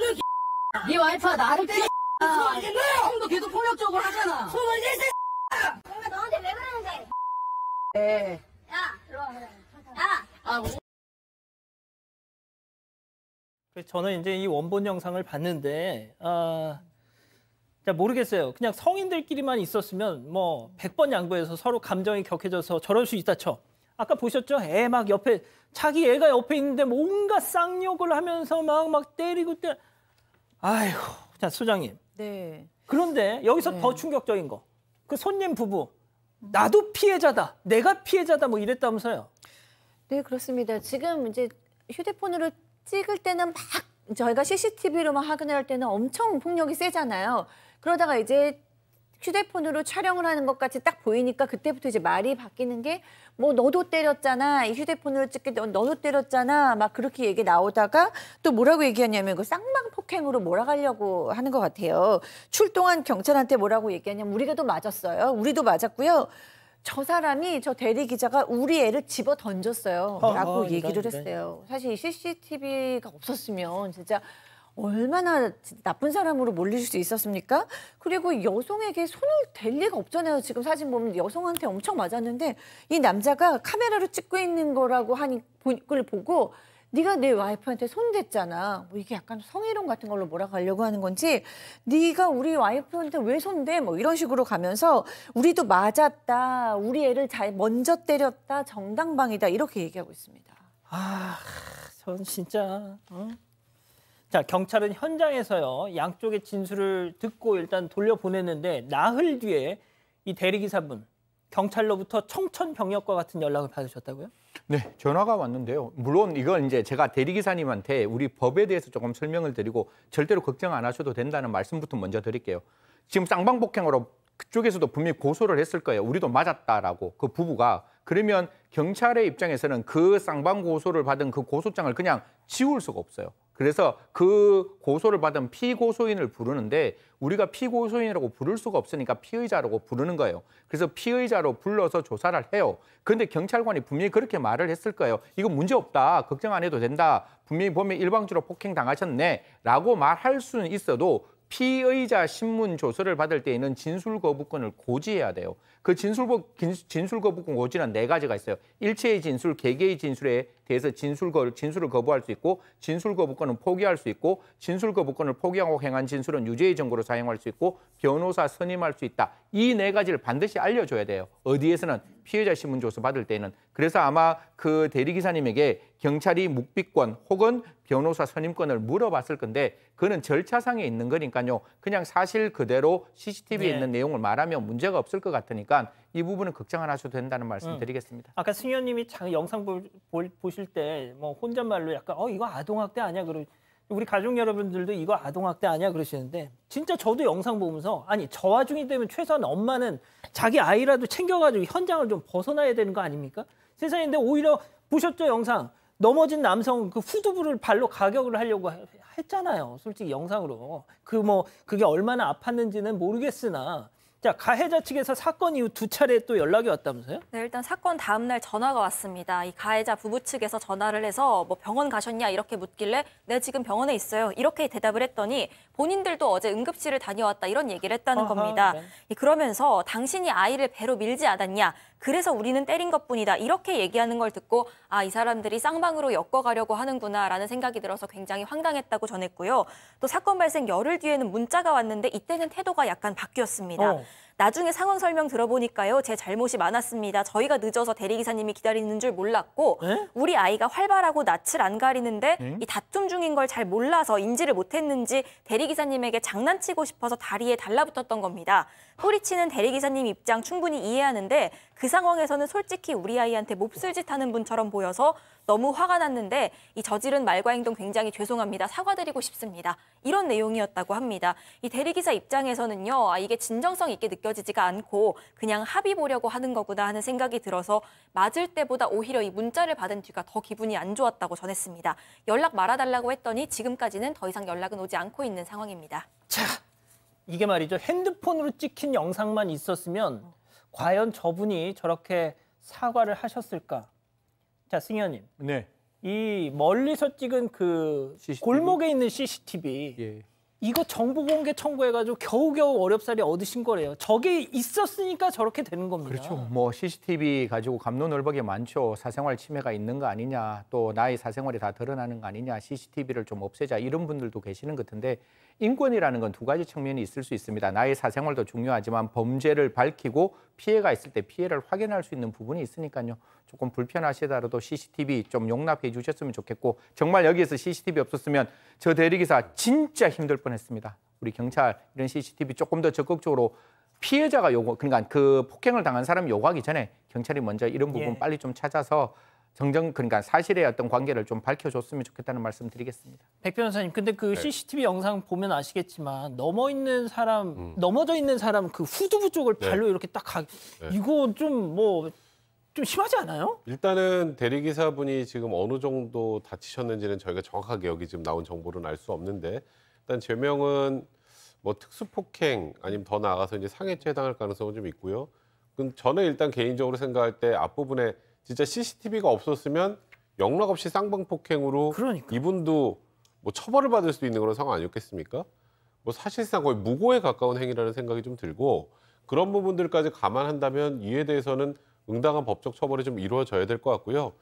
Speaker 13: 니 와이프가 나를 때려.
Speaker 12: 손 이제
Speaker 13: 형도 계속 폭력적으로 하잖아.
Speaker 12: 손 이제 엄마 너한테 왜 그러는데?
Speaker 13: 네.
Speaker 12: 야, 일로 와. 야,
Speaker 13: 아, 뭐.
Speaker 2: 그래서 저는 이제 이 원본 영상을 봤는데 아, 자 모르겠어요. 그냥 성인들끼리만 있었으면 뭐 100번 양보해서 서로 감정이 격해져서 저럴 수 있다 쳐. 아까 보셨죠? 애 막 옆에 자기 애가 옆에 있는데 뭐 온갖 쌍욕을 하면서 막 막 때리고 때 아이고. 자, 소장님.
Speaker 7: 네.
Speaker 2: 그런데 여기서
Speaker 7: 네.
Speaker 2: 더 충격적인 거. 그 손님 부부 나도 피해자다. 내가 피해자다 뭐 이랬다면서요.
Speaker 7: 네, 그렇습니다. 지금 이제 휴대폰으로 찍을 때는 막 저희가 CCTV로만 확인할 때는 엄청 폭력이 세잖아요. 그러다가 이제 휴대폰으로 촬영을 하는 것 같이 딱 보이니까 그때부터 이제 말이 바뀌는 게 뭐 너도 때렸잖아. 이 휴대폰으로 찍게 너- 너도 때렸잖아. 막 그렇게 얘기 나오다가 또 뭐라고 얘기하냐면 그 쌍방 폭행으로 몰아가려고 하는 것 같아요. 출동한 경찰한테 뭐라고 얘기하냐면 우리가 또 맞았어요. 우리도 맞았고요. 저 사람이 저 대리 기자가 우리 애를 집어 던졌어요.
Speaker 2: 어허,
Speaker 7: 라고
Speaker 2: 이런,
Speaker 7: 얘기를
Speaker 2: 이런.
Speaker 7: 했어요. 사실 CCTV가 없었으면 진짜 얼마나 나쁜 사람으로 몰릴 수 있었습니까? 그리고 여성에게 손을 댈 리가 없잖아요. 지금 사진 보면 여성한테 엄청 맞았는데 이 남자가 카메라로 찍고 있는 거라고 하니 그걸 보고 네가 내 와이프한테 손댔잖아. 뭐 이게 약간 성희롱 같은 걸로 몰아가려고 하는 건지 네가 우리 와이프한테 왜 손대? 뭐 이런 식으로 가면서 우리도 맞았다. 우리 애를 잘 먼저 때렸다. 정당방위다. 이렇게 얘기하고 있습니다.
Speaker 2: 아, 전 진짜. 어? 자, 경찰은 현장에서요 양쪽의 진술을 듣고 일단 돌려보냈는데 나흘 뒤에 이 대리기사분 경찰로부터 청천벽력과 같은 연락을 받으셨다고요?
Speaker 6: 네, 전화가 왔는데요. 물론 이건 이제 제가 대리기사님한테 우리 법에 대해서 조금 설명을 드리고 절대로 걱정 안 하셔도 된다는 말씀부터 먼저 드릴게요. 지금 쌍방폭행으로 그쪽에서도 분명히 고소를 했을 거예요. 우리도 맞았다라고 그 부부가 그러면 경찰의 입장에서는 그 쌍방 고소를 받은 그 고소장을 그냥 지울 수가 없어요. 그래서 그 고소를 받은 피고소인을 부르는데 우리가 피고소인이라고 부를 수가 없으니까 피의자라고 부르는 거예요. 그래서 피의자로 불러서 조사를 해요. 근데 경찰관이 분명히 그렇게 말을 했을 거예요. 이거 문제 없다. 걱정 안 해도 된다. 분명히 보면 일방적으로 폭행 당하셨네. 라고 말할 수는 있어도 피의자 신문 조서를 받을 때에는 진술 거부권을 고지해야 돼요. 그 진술, 진술 거부권 고지는 네 가지가 있어요. 일체의 진술, 개개의 진술에 대해서 진술 거, 진술을 거부할 수 있고, 진술 거부권은 포기할 수 있고, 진술 거부권을 포기하고 행한 진술은 유죄의 정보로 사용할 수 있고, 변호사 선임할 수 있다. 이 네 가지를 반드시 알려줘야 돼요. 어디에서는 피해자 신문 조서 받을 때는. 그래서 아마 그 대리기사님에게 경찰이 묵비권 혹은 변호사 선임권을 물어봤을 건데 그는 절차상에 있는 거니까요. 그냥 사실 그대로 CCTV에
Speaker 2: 네.
Speaker 6: 있는 내용을 말하면 문제가 없을 것 같으니까 이 부분은 걱정 안 하셔도 된다는 말씀
Speaker 2: 음.
Speaker 6: 드리겠습니다.
Speaker 2: 아까 승현님이 자- 영상 볼, 볼- 보실 때 뭐 혼잣말로 약간 어 이거 아동학대 아니야 그러 우리 가족 여러분들도 이거 아동학대 아니야? 그러시는데 진짜 저도 영상 보면서 아니 저 와중이 되면 최소한 엄마는 자기 아이라도 챙겨가지고 현장을 좀 벗어나야 되는 거 아닙니까? 세상인데 오히려 보셨죠 영상? 넘어진 남성 그 후두부를 발로 가격을 하려고 하- 했잖아요 솔직히 영상으로. 그 뭐 그게 얼마나 아팠는지는 모르겠으나 자, 가해자 측에서 사건 이후 두 차례 또 연락이 왔다면서요?
Speaker 5: 네, 일단 사건 다음 날 전화가 왔습니다. 이 가해자 부부 측에서 전화를 해서 뭐 병원 가셨냐 이렇게 묻길래 네 지금 병원에 있어요 이렇게 대답을 했더니 본인들도 어제 응급실을 다녀왔다 이런 얘기를 했다는
Speaker 2: 아하,
Speaker 5: 겁니다.
Speaker 2: 네.
Speaker 5: 이 그러면서 당신이 아이를 배로 밀지 않았냐 그래서 우리는 때린 것뿐이다 이렇게 얘기하는 걸 듣고 아 이 사람들이 쌍방으로 엮어가려고 하는구나라는 생각이 들어서 굉장히 황당했다고 전했고요. 또 사건 발생 열흘 뒤에는 문자가 왔는데 이때는 태도가 약간 바뀌었습니다.
Speaker 2: 어.
Speaker 5: 나중에 상황 설명 들어보니까요. 제 잘못이 많았습니다. 저희가 늦어서 대리기사님이 기다리는 줄 몰랐고
Speaker 2: 에?
Speaker 5: 우리 아이가 활발하고 낯을 안 가리는데
Speaker 2: 응?
Speaker 5: 이 다툼 중인 걸 잘 몰라서 인지를 못했는지 대리기사님에게 장난치고 싶어서 다리에 달라붙었던 겁니다. 뿌리치는 대리기사님 입장 충분히 이해하는데 그 상황에서는 솔직히 우리 아이한테 몹쓸 짓 하는 분처럼 보여서 너무 화가 났는데 이 저지른 말과 행동 굉장히 죄송합니다. 사과드리고 싶습니다. 이런 내용이었다고 합니다. 이 대리기사 입장에서는요. 아, 이게 진정성 있게 느껴지지가 않고 그냥 합의 보려고 하는 거구나 하는 생각이 들어서 맞을 때보다 오히려 이 문자를 받은 뒤가 더 기분이 안 좋았다고 전했습니다. 연락 말아달라고 했더니 지금까지는 더 이상 연락은 오지 않고 있는 상황입니다.
Speaker 2: 자, 이게 말이죠. 핸드폰으로 찍힌 영상만 있었으면 과연 저분이 저렇게 사과를 하셨을까? 자, 승현님.
Speaker 6: 네.
Speaker 2: 이 멀리서 찍은 그 골목에 있는 CCTV
Speaker 6: 예.
Speaker 2: 이거 정보 공개 청구해가지고 겨우겨우 어렵사리 얻으신 거래요. 저게 있었으니까 저렇게 되는 겁니다.
Speaker 6: 그렇죠. 뭐 CCTV 가지고 감론을박이 많죠. 사생활 침해가 있는 거 아니냐, 또 나의 사생활이 다 드러나는 거 아니냐, CCTV를 좀 없애자 이런 분들도 계시는 것 같은데 인권이라는 건 두 가지 측면이 있을 수 있습니다. 나의 사생활도 중요하지만 범죄를 밝히고 피해가 있을 때 피해를 확인할 수 있는 부분이 있으니까요. 조금 불편하시더라도 CCTV 좀 용납해 주셨으면 좋겠고 정말 여기에서 CCTV 없었으면 저 대리기사 진짜 힘들 뻔했습니다. 우리 경찰 이런 CCTV 조금 더 적극적으로 피해자가 요구 그러니까 그 폭행을 당한 사람이 요구하기 전에 경찰이 먼저 이런 부분
Speaker 2: 예.
Speaker 6: 빨리 좀 찾아서 정정 그러니까 사실의 어떤 관계를 좀 밝혀줬으면 좋겠다는 말씀 드리겠습니다.
Speaker 2: 백 변호사님, 근데 그
Speaker 6: 네.
Speaker 2: CCTV 영상 보면 아시겠지만 넘어 있는 사람, 넘어져 있는 사람 그 후두부 쪽을
Speaker 4: 네.
Speaker 2: 발로 이렇게 딱 가. 이거 좀 뭐 좀 심하지 않아요?
Speaker 4: 일단은 대리기사분이 지금 어느 정도 다치셨는지는 저희가 정확하게 여기 지금 나온 정보는 알 수 없는데 일단 죄명은 뭐 특수폭행 아니면 더 나아가서 이제 상해죄 해당할 가능성은 좀 있고요. 그럼 저는 일단 개인적으로 생각할 때 앞부분에 진짜 CCTV가 없었으면 영락 없이 쌍방폭행으로 이분도 뭐 처벌을 받을 수도 있는 그런 상황 아니었겠습니까? 뭐 사실상 거의 무고에 가까운 행위라는 생각이 좀 들고 그런 부분들까지 감안한다면 이에 대해서는 응당한 법적 처벌이 좀 이루어져야 될 것 같고요.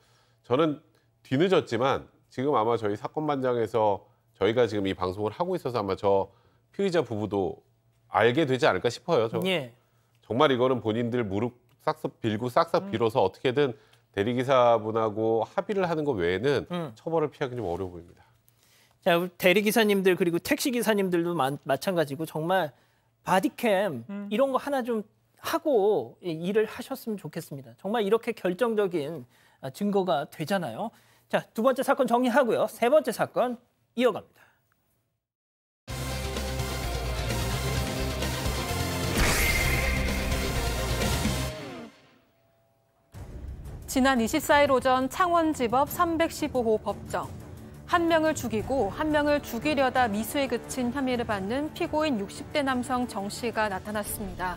Speaker 4: 저는 뒤늦었지만 지금 아마 저희 사건 반장에서 저희가 지금 이 방송을 하고 있어서 아마 저 피의자 부부도 알게 되지 않을까 싶어요. 저
Speaker 2: 예.
Speaker 4: 정말 이거는 본인들 무릎 싹싹 빌고 싹싹
Speaker 2: 음.
Speaker 4: 빌어서 어떻게든 대리기사분하고 합의를 하는 것 외에는
Speaker 2: 음.
Speaker 4: 처벌을 피하기 좀 어려워 보입니다.
Speaker 2: 자, 우리 대리 기사님들 그리고 택시 기사님들도 마, 마찬가지고 정말 bodycam
Speaker 6: 음.
Speaker 2: 이런 거 하나 좀 하고 이- 일을 하셨으면 좋겠습니다. 정말 이렇게 결정적인 아, 증거가 되잖아요. 자, 두 번째 사건 정리하고요. 세 번째 사건 이어갑니다.
Speaker 1: 지난 24일 오전 창원지법 315호 법정. 한 명을 죽이고 한 명을 죽이려다 미수에 그친 혐의를 받는 피고인 60대 남성 정 씨가 나타났습니다.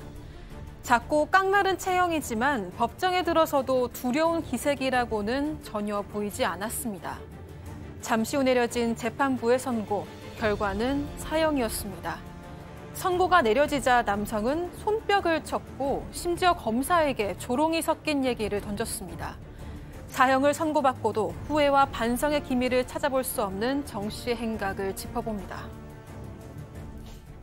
Speaker 1: 작고 깡마른 체형이지만 법정에 들어서도 두려운 기색이라고는 전혀 보이지 않았습니다. 잠시 후 내려진 재판부의 선고, 결과는 사형이었습니다. 선고가 내려지자 남성은 손뼉을 쳤고 심지어 검사에게 조롱이 섞인 얘기를 던졌습니다. 사형을 선고받고도 후회와 반성의 기미를 찾아볼 수 없는 정 씨의 행각을 짚어봅니다.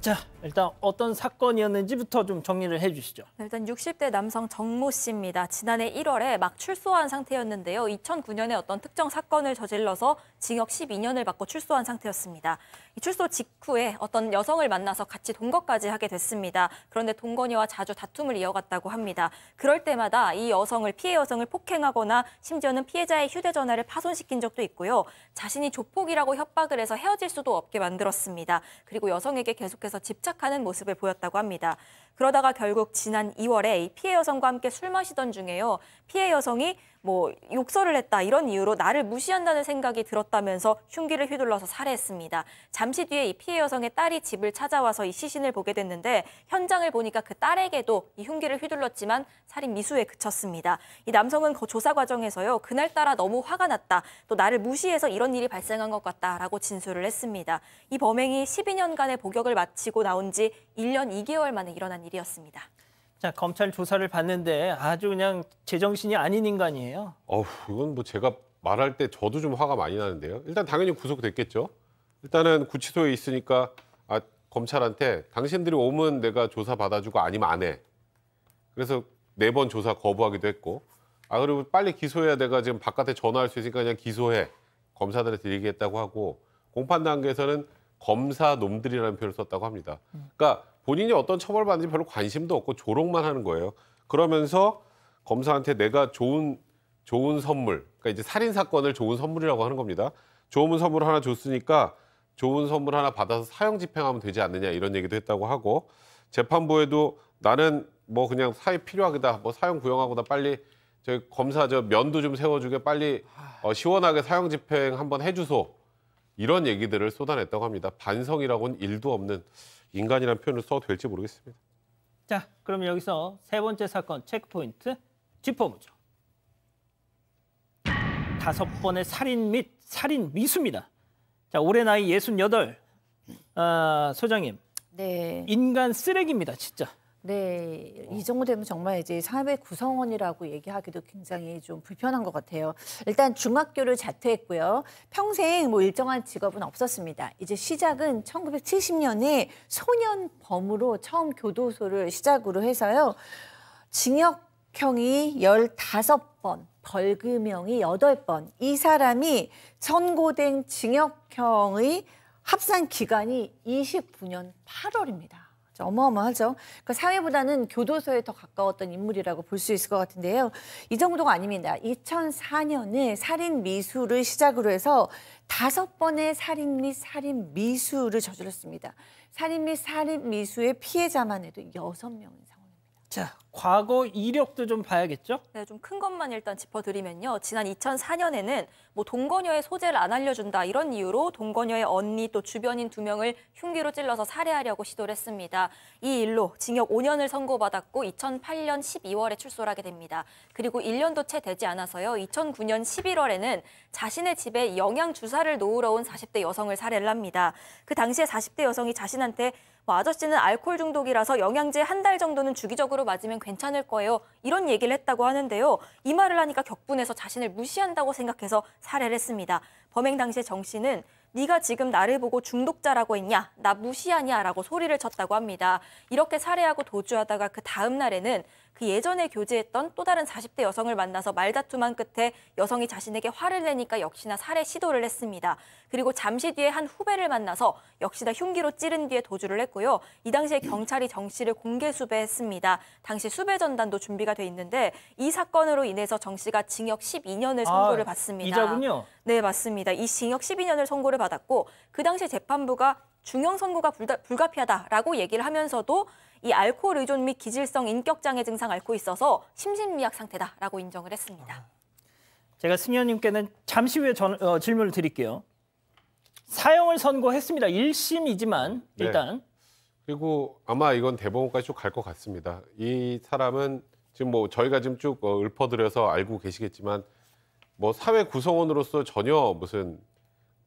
Speaker 2: 자, 일단 어떤 사건이었는지부터 좀 정리를 해주시죠.
Speaker 5: 네, 일단 60대 남성 정모 씨입니다. 지난해 1월에 막 출소한 상태였는데요. 2009년에 어떤 특정 사건을 저질러서 징역 12년을 받고 출소한 상태였습니다. 이 출소 직후에 어떤 여성을 만나서 같이 동거까지 하게 됐습니다. 그런데 동거녀와 자주 다툼을 이어갔다고 합니다. 그럴 때마다 이 여성을 피해 여성을 폭행하거나 심지어는 피해자의 휴대전화를 파손시킨 적도 있고요. 자신이 조폭이라고 협박을 해서 헤어질 수도 없게 만들었습니다. 그리고 여성에게 계속해서 집착하는 모습을 보였다고 합니다. 그러다가 결국 지난 2월에 이 피해 여성과 함께 술 마시던 중에요. 피해 여성이 뭐 욕설을 했다 이런 이유로 나를 무시한다는 생각이 들었다면서 흉기를 휘둘러서 살해했습니다. 잠시 뒤에 이 피해 여성의 딸이 집을 찾아와서 이 시신을 보게 됐는데 현장을 보니까 그 딸에게도 이 흉기를 휘둘렀지만 살인 미수에 그쳤습니다. 이 남성은 그 조사 과정에서요 그날따라 너무 화가 났다 또 나를 무시해서 이런 일이 발생한 것 같다라고 진술을 했습니다. 이 범행이 12년간의 복역을 마치고 나온 지 1년 2개월 만에 일어난 일이었습니다.
Speaker 2: 자, 검찰 조사를 받는데 아주 그냥 제정신이 아닌 인간이에요.
Speaker 4: 어우, 이건 뭐 제가 말할 때 저도 좀 화가 많이 나는데요. 일단 당연히 구속됐겠죠. 일단은 구치소에 있으니까 아, 검찰한테 당신들이 오면 내가 조사 받아주고 아니면 안 해. 그래서 네 번 조사 거부하기도 했고 아 그리고 빨리 기소해야 내가 지금 바깥에 전화할 수 있으니까 그냥 기소해. 검사들한테 얘기했다고 하고 공판 단계에서는 검사 놈들이라는 표현을 썼다고 합니다. 그러니까 본인이 어떤 처벌받는지 별로 관심도 없고 조롱만 하는 거예요. 그러면서 검사한테 내가 좋은 좋은 선물, 그러니까 이제 살인 사건을 좋은 선물이라고 하는 겁니다. 좋은 선물 하나 줬으니까 좋은 선물 하나 받아서 사형 집행하면 되지 않느냐 이런 얘기도 했다고 하고 재판부에도 나는 뭐 그냥 사회 필요하겠다, 뭐 사형 구형하고다 빨리 저 검사 저 면도 좀 세워주게 빨리 어, 시원하게 사형 집행 한번 해주소 이런 얘기들을 쏟아냈다고 합니다. 반성이라고는 일도 없는 인간이라는 표현을 써도 될지 모르겠습니다.
Speaker 2: 자, 그럼 여기서 세 번째 사건 체크포인트 짚어보죠. 다섯 번의 살인 및 살인 미수입니다. 자, 올해 나이 68. 아, 소장님.
Speaker 7: 네.
Speaker 2: 인간 쓰레기입니다, 진짜.
Speaker 7: 네, 이 정도 되면 정말 이제 사회 구성원이라고 얘기하기도 굉장히 좀 불편한 것 같아요. 일단 중학교를 자퇴했고요. 평생 뭐 일정한 직업은 없었습니다. 이제 시작은 1970년에 소년 범으로 처음 교도소를 시작으로 해서요. 징역형이 15번, 벌금형이 8번. 이 사람이 선고된 징역형의 합산 기간이 29년 8월입니다. 어마어마하죠. 그러니까 사회보다는 교도소에 더 가까웠던 인물이라고 볼 수 있을 것 같은데요. 이 정도가 아닙니다. 2004년에 살인 미수를 시작으로 해서 다섯 번의 살인 및 살인 미수를 저질렀습니다. 살인 및 살인 미수의 피해자만 해도 여섯 명인 상황입니다.
Speaker 2: 자, 과거 이력도 좀 봐야겠죠?
Speaker 5: 네, 좀 큰 것만 일단 짚어드리면요. 지난 2004년에는 뭐 동거녀의 소재를 안 알려준다 이런 이유로 동거녀의 언니 또 주변인 두 명을 흉기로 찔러서 살해하려고 시도를 했습니다. 이 일로 징역 5년을 선고받았고 2008년 12월에 출소를 하게 됩니다. 그리고 1년도 채 되지 않아서요. 2009년 11월에는 자신의 집에 영양 주사를 놓으러 온 40대 여성을 살해를 합니다. 그 당시에 40대 여성이 자신한테 뭐 아저씨는 알코올 중독이라서 영양제 한 달 정도는 주기적으로 맞으면 괜찮을 거예요. 이런 얘기를 했다고 하는데요. 이 말을 하니까 격분해서 자신을 무시한다고 생각해서 살해를 했습니다. 범행 당시에 정 씨는 네가 지금 나를 보고 중독자라고 했냐? 나 무시하냐? 라고 소리를 쳤다고 합니다. 이렇게 살해하고 도주하다가 그 다음 날에는 그 예전에 교제했던 또 다른 40대 여성을 만나서 말다툼한 끝에 여성이 자신에게 화를 내니까 역시나 살해 시도를 했습니다. 그리고 잠시 뒤에 한 후배를 만나서 역시나 흉기로 찌른 뒤에 도주를 했고요. 이 당시에 경찰이 정 씨를 공개 수배했습니다. 당시 수배 전단도 준비가 돼 있는데 이 사건으로 인해서 정 씨가 징역 12년을 선고를
Speaker 2: 아,
Speaker 5: 받습니다.
Speaker 2: 이자군요.
Speaker 5: 네, 맞습니다. 이 징역 12년을 선고를 받았고 그 당시 재판부가 중형 선고가 불가, 불가피하다라고 얘기를 하면서도 이 알코올 의존 및 기질성 인격장애 증상 앓고 있어서 심신미약 상태다라고 인정을 했습니다.
Speaker 2: 제가 승현님께는 잠시 후에 전, 어, 질문을 드릴게요. 사형을 선고했습니다. 1심이지만
Speaker 4: 네.
Speaker 2: 일단
Speaker 4: 그리고 아마 이건 대법원까지 쭉 갈 것 같습니다. 이 사람은 지금 뭐 저희가 지금 쭉 어, 읊어드려서 알고 계시겠지만 뭐 사회 구성원으로서 전혀 무슨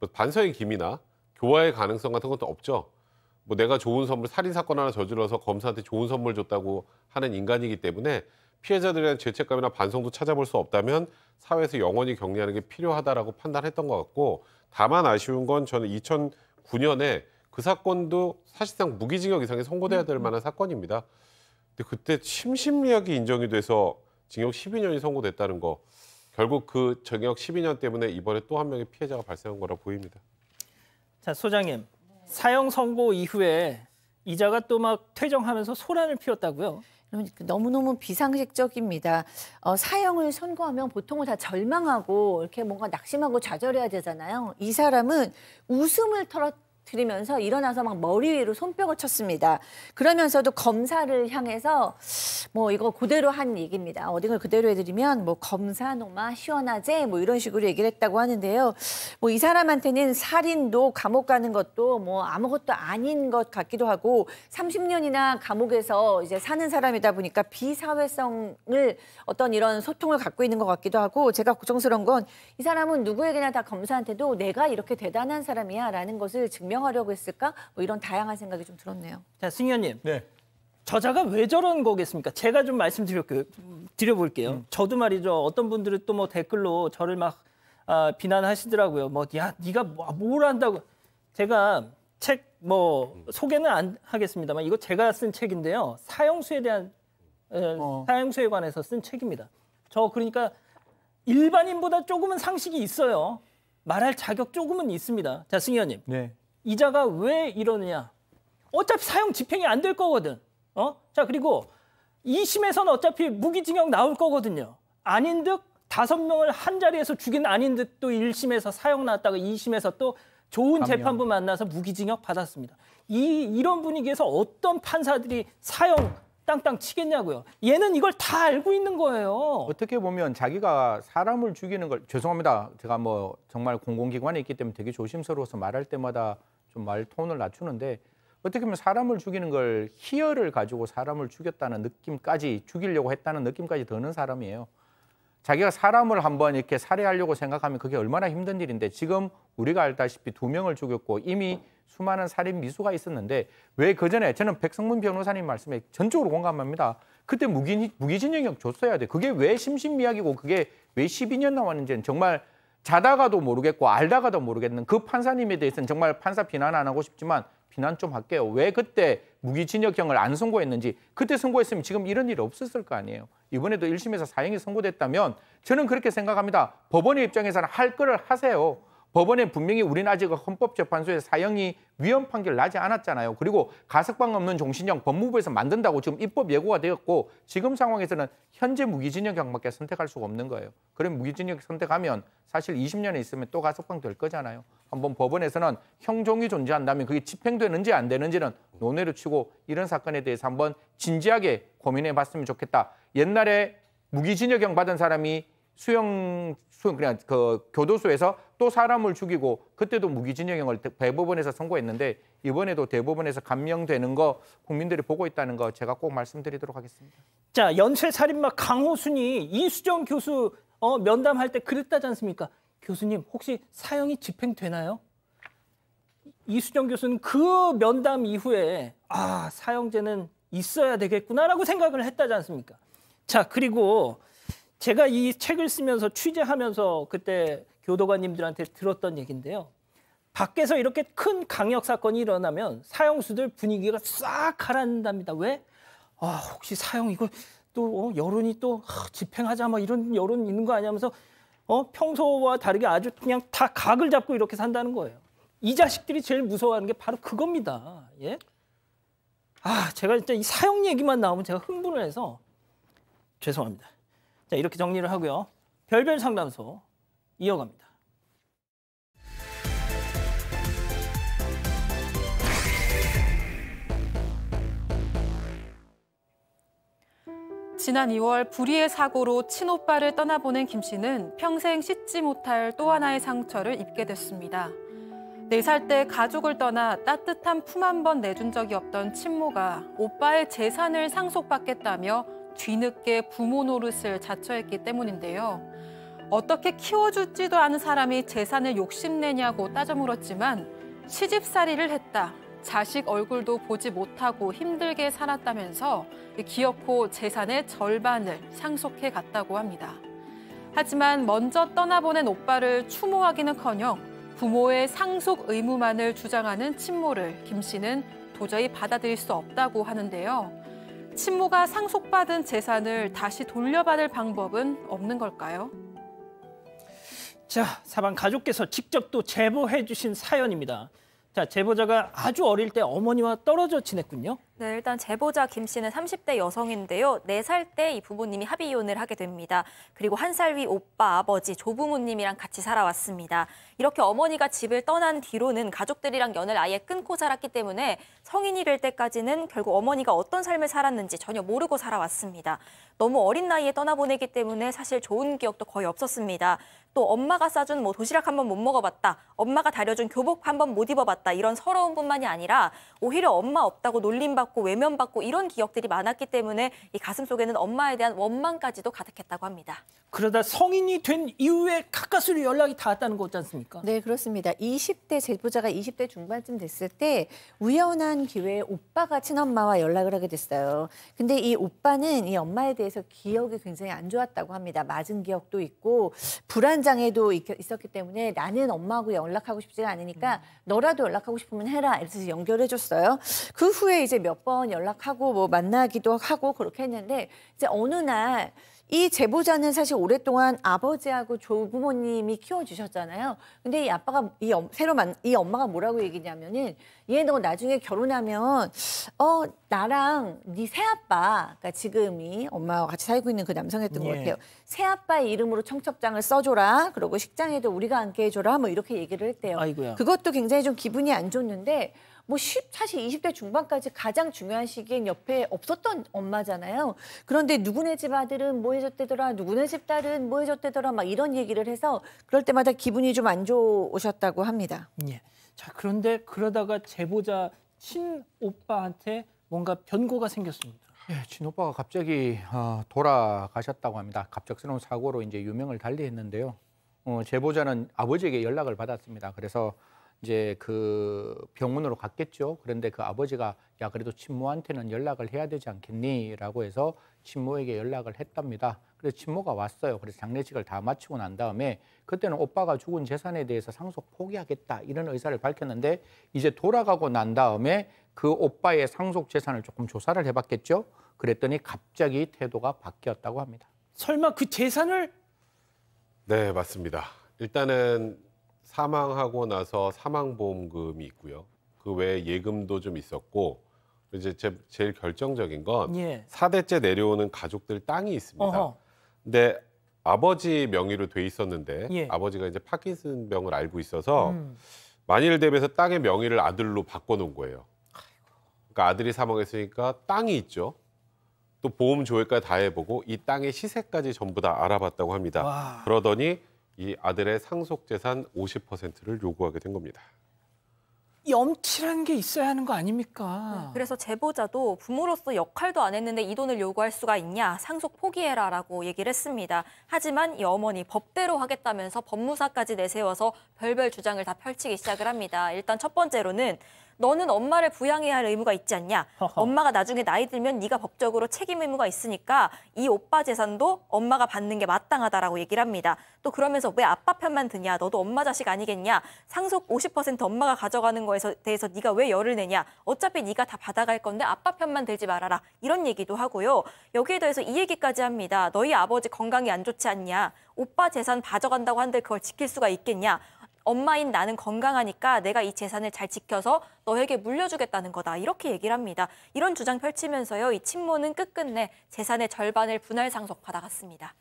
Speaker 4: 뭐 반성의 기미나 교화의 가능성 같은 것도 없죠. 뭐 내가 좋은 선물 살인 사건 하나 저질러서 검사한테 좋은 선물 줬다고 하는 인간이기 때문에 피해자들에 대한 죄책감이나 반성도 찾아볼 수 없다면 사회에서 영원히 격리하는 게 필요하다라고 판단했던 것 같고 다만 아쉬운 건 저는 2009년에 그 사건도 사실상 무기징역 이상이 선고돼야 될 만한 사건입니다. 근데 그때 심신미약이 인정이 돼서 징역 12년이 선고됐다는 거 결국 그 징역 12년 때문에 이번에 또 한 명의 피해자가 발생한 거라 보입니다.
Speaker 2: 자 소장님 사형 선고 이후에 이자가 또 막 퇴정하면서 소란을 피웠다고요?
Speaker 7: 너무너무 비상식적입니다. 어, 사형을 선고하면 보통은 다 절망하고 이렇게 뭔가 낙심하고 좌절해야 되잖아요. 이 사람은 웃음을 털었 들이면서 일어나서 막 머리 위로 손뼉을 쳤습니다. 그러면서도 검사를 향해서 뭐 이거 그대로 한 얘기입니다. 어딘걸 그대로 해드리면 뭐 검사 놈아 시원하제 뭐 이런 식으로 얘기를 했다고 하는데요. 뭐 이 사람한테는 살인도 감옥 가는 것도 뭐 아무것도 아닌 것 같기도 하고 30년이나 감옥에서 이제 사는 사람이다 보니까 비사회성을 어떤 이런 소통을 갖고 있는 것 같기도 하고 제가 걱정스러운 건 이 사람은 누구에게나 다 검사한테도 내가 이렇게 대단한 사람이야라는 것을 증명 하려고 했을까? 뭐 이런 다양한 생각이 좀 들었네요.
Speaker 2: 자, 승현님.
Speaker 6: 네.
Speaker 2: 저자가 왜 저런 거겠습니까? 제가 좀 말씀드려 드려볼게요.
Speaker 6: 음.
Speaker 2: 저도 말이죠. 어떤 분들은 또 뭐 댓글로 저를 막 아, 비난하시더라고요. 뭐, 야, 네가 뭐- 뭘 한다고? 제가 책 뭐 소개는 안 하겠습니다만 이거 제가 쓴 책인데요. 사형수에 대한 에,
Speaker 6: 어.
Speaker 2: 사형수에 관해서 쓴 책입니다. 저 그러니까 일반인보다 조금은 상식이 있어요. 말할 자격 조금은 있습니다. 자, 승희원님.
Speaker 6: 네.
Speaker 2: 이자가 왜 이러느냐? 어차피 사형 집행이 안 될 거거든. 어? 자, 그리고 2심에서는 어차피 무기징역 나올 거거든요. 아닌 듯 다섯 명을 한 자리에서 죽인 아닌 듯 또 1심에서 사형 나왔다가 2심에서 또 좋은
Speaker 6: 감형.
Speaker 2: 재판부 만나서 무기징역 받았습니다. 이 이런 분위기에서 어떤 판사들이 사형 땅땅 치겠냐고요. 얘는 이걸 다 알고 있는 거예요.
Speaker 6: 어떻게 보면 자기가 사람을 죽이는 걸 죄송합니다. 제가 뭐 정말 공공기관에 있기 때문에 되게 조심스러워서 말할 때마다 좀 말 톤을 낮추는데 어떻게 보면 사람을 죽이는 걸 희열을 가지고 사람을 죽였다는 느낌까지 죽이려고 했다는 느낌까지 드는 사람이에요. 자기가 사람을 한번 이렇게 살해하려고 생각하면 그게 얼마나 힘든 일인데 지금 우리가 알다시피 두 명을 죽였고 이미 수많은 살인 미수가 있었는데 왜 그 전에 저는 백성문 변호사님 말씀에 전적으로 공감합니다. 그때 무기, 무기징역 줬어야 돼. 그게 왜 심신미약이고 그게 왜 12년 나왔는지는 정말 자다가도 모르겠고 알다가도 모르겠는 그 판사님에 대해서는 정말 판사 비난 안 하고 싶지만 비난 좀 할게요. 왜 그때 무기징역형을 안 선고했는지 그때 선고했으면 지금 이런 일이 없었을 거 아니에요. 이번에도 1심에서 사형이 선고됐다면 저는 그렇게 생각합니다. 법원의 입장에서는 할 거를 하세요. 법원에 분명히 우리는 아직 헌법재판소에 사형이 위헌 판결 나지 않았잖아요. 그리고 가석방 없는 종신형 법무부에서 만든다고 지금 입법 예고가 되었고 지금 상황에서는 현재 무기징역형밖에 선택할 수가 없는 거예요. 그럼 무기징역 선택하면 사실 20년에 있으면 또 가석방 될 거잖아요. 한번 법원에서는 형종이 존재한다면 그게 집행되는지 안 되는지는 논외로 치고 이런 사건에 대해서 한번 진지하게 고민해 봤으면 좋겠다. 옛날에 무기징역형 받은 사람이 수영 수영 그냥 그 교도소에서 또 사람을 죽이고 그때도 무기징역형을 대법원에서 선고했는데 이번에도 대법원에서 감명되는 거 국민들이 보고 있다는 거 제가 꼭 말씀드리도록 하겠습니다.
Speaker 2: 자, 연쇄 살인마 강호순이 이수정 교수 어, 면담할 때 그랬다지 않습니까? 교수님, 혹시 사형이 집행되나요? 이수정 교수는 그 면담 이후에 아, 사형제는 있어야 되겠구나라고 생각을 했다지 않습니까? 자, 그리고 제가 이 책을 쓰면서 취재하면서 그때 교도관님들한테 들었던 얘기인데요. 밖에서 이렇게 큰 강력 사건이 일어나면 사형수들 분위기가 싹 가라앉답니다. 왜? 아, 혹시 사형 이거 또 어, 여론이 또 아, 집행하자 뭐 이런 여론 있는 거 아니면서 어, 평소와 다르게 아주 그냥 다 각을 잡고 이렇게 산다는 거예요. 이 자식들이 제일 무서워하는 게 바로 그겁니다. 예? 아, 제가 진짜 이 사형 얘기만 나오면 제가 흥분을 해서 죄송합니다. 자, 이렇게 정리를 하고요. 별별 상담소 이어갑니다.
Speaker 1: 지난 2월 불의의 사고로 친오빠를 떠나보낸 김 씨는 평생 씻지 못할 또 하나의 상처를 입게 됐습니다. 4살 때 가족을 떠나 따뜻한 품 한 번 내준 적이 없던 친모가 오빠의 재산을 상속받겠다며 뒤늦게 부모 노릇을 자처했기 때문인데요. 어떻게 키워주지도 않은 사람이 재산을 욕심내냐고 따져 물었지만 시집살이를 했다. 자식 얼굴도 보지 못하고 힘들게 살았다면서 기어코 재산의 절반을 상속해 갔다고 합니다. 하지만 먼저 떠나보낸 오빠를 추모하기는커녕 부모의 상속 의무만을 주장하는 친모를 김 씨는 도저히 받아들일 수 없다고 하는데요. 친모가 상속받은 재산을 다시 돌려받을 방법은 없는 걸까요?
Speaker 2: 자, 사방 가족께서 직접 또 제보해 주신 사연입니다. 자, 제보자가 아주 어릴 때 어머니와 떨어져 지냈군요.
Speaker 5: 네, 일단 제보자 김 씨는 30대 여성인데요. 4살 때 이 부모님이 합의 이혼을 하게 됩니다. 그리고 한 살 위 오빠 아버지 조부모님이랑 같이 살아왔습니다. 이렇게 어머니가 집을 떠난 뒤로는 가족들이랑 연을 아예 끊고 살았기 때문에 성인이 될 때까지는 결국 어머니가 어떤 삶을 살았는지 전혀 모르고 살아왔습니다. 너무 어린 나이에 떠나보내기 때문에 사실 좋은 기억도 거의 없었습니다. 또 엄마가 싸준 뭐 도시락 한 번 못 먹어봤다, 엄마가 다려준 교복 한 번 못 입어봤다 이런 서러운 뿐만이 아니라 오히려 엄마 없다고 놀림받고 외면받고 이런 기억들이 많았기 때문에 이 가슴 속에는 엄마에 대한 원망까지도 가득했다고 합니다.
Speaker 2: 그러다 성인이 된 이후에 가까스로 연락이 닿았다는 거지 않습니까?
Speaker 7: 네, 그렇습니다. 20대 제보자가 20대 중반쯤 됐을 때 우연한 기회에 오빠가 친엄마와 연락을 하게 됐어요. 근데 이 오빠는 이 엄마에 대해서 기억이 굉장히 안 좋았다고 합니다. 맞은 기억도 있고 불안 장애도 있- 있었기 때문에 나는 엄마하고 연락하고 싶지가 않으니까 너라도 연락하고 싶으면 해라. 이래서 연결해 줬어요. 그 후에 이제 몇번 연락하고 뭐 만나기도 하고 그렇게 했는데 이제 어느 날 이 제보자는 사실 오랫동안 아버지하고 조부모님이 키워주셨잖아요. 근데 이 아빠가 이 엄- 새로 만 이 엄마가 뭐라고 얘기냐면은 얘 너 나중에 결혼하면 어 나랑 네 새아빠 그러니까 지금이 엄마와 같이 살고 있는 그 남성이었던 것
Speaker 2: 예.
Speaker 7: 같아요. 새아빠 이름으로 청첩장을 써줘라. 그리고 식장에도 우리가 함께 해줘라. 뭐 이렇게 얘기를 했대요.
Speaker 2: 아이고야.
Speaker 7: 그것도 굉장히 좀 기분이 안 좋는데 뭐 쉽- 사실 20대 중반까지 가장 중요한 시기엔 옆에 없었던 엄마잖아요. 그런데 누구네 집 아들은 뭐 해줬대더라, 누구네 집 딸은 뭐 해줬대더라, 막 이런 얘기를 해서 그럴 때마다 기분이 좀 안 좋으셨다고 합니다.
Speaker 2: 예. 자 그런데 그러다가 제보자 친 오빠한테 뭔가 변고가 생겼습니다.
Speaker 6: 예, 친오빠가 갑자기 어, 돌아가셨다고 합니다. 갑작스러운 사고로 이제 유명을 달리했는데요. 어, 제보자는 아버지에게 연락을 받았습니다. 그래서 이제 그 병원으로 갔겠죠. 그런데 그 아버지가 야 그래도 친모한테는 연락을 해야 되지 않겠니?라고 해서 친모에게 연락을 했답니다. 그래서 친모가 왔어요. 그래서 장례식을 다 마치고 난 다음에 그때는 오빠가 죽은 재산에 대해서 상속 포기하겠다 이런 의사를 밝혔는데 이제 돌아가고 난 다음에 그 오빠의 상속 재산을 조금 조사를 해봤겠죠. 그랬더니 갑자기 태도가 바뀌었다고 합니다.
Speaker 2: 설마 그 재산을
Speaker 4: 네, 맞습니다. 일단은 사망하고 나서 사망보험금이 있고요. 그 외에 예금도 좀 있었고 이제 제, 제일 결정적인 건
Speaker 2: 예.
Speaker 4: 사대째 내려오는 가족들 땅이 있습니다.
Speaker 2: 어허.
Speaker 4: 근데 아버지 명의로 돼 있었는데
Speaker 2: 예.
Speaker 4: 아버지가 이제 파킨슨 병을 알고 있어서
Speaker 2: 음.
Speaker 4: 만일 대비해서 땅의 명의를 아들로 바꿔놓은 거예요. 그러니까 아들이 사망했으니까 땅이 있죠. 또 보험 조회까지 다 해보고 이 땅의 시세까지 전부 다 알아봤다고 합니다.
Speaker 2: 와.
Speaker 4: 그러더니 이 아들의 상속 재산 50%를 요구하게 된 겁니다.
Speaker 2: 이 엄칠한 게 있어야 하는 거 아닙니까?
Speaker 5: 그래서 제보자도 부모로서 역할도 안 했는데 이 돈을 요구할 수가 있냐 상속 포기해라 라고 얘기를 했습니다. 하지만 이 어머니 법대로 하겠다면서 법무사까지 내세워서 별별 주장을 다 펼치기 시작을 합니다. 일단 첫 번째로는 너는 엄마를 부양해야 할 의무가 있지 않냐. 엄마가 나중에 나이 들면 네가 법적으로 책임 의무가 있으니까 이 오빠 재산도 엄마가 받는 게 마땅하다라고 얘기를 합니다. 또 그러면서 왜 아빠 편만 드냐. 너도 엄마 자식 아니겠냐. 상속 50% 엄마가 가져가는 거에 대해서 네가 왜 열을 내냐. 어차피 네가 다 받아갈 건데 아빠 편만 들지 말아라. 이런 얘기도 하고요. 여기에 더해서 이 얘기까지 합니다. 너희 아버지 건강이 안 좋지 않냐. 오빠 재산 가져간다고 한들 그걸 지킬 수가 있겠냐. 엄마인 나는 건강하니까 내가 이 재산을 잘 지켜서 너에게 물려주겠다는 거다. 이렇게 얘기를 합니다. 이런 주장 펼치면서요. 이 친모는 끝끝내 재산의 절반을 분할 상속 받아갔습니다.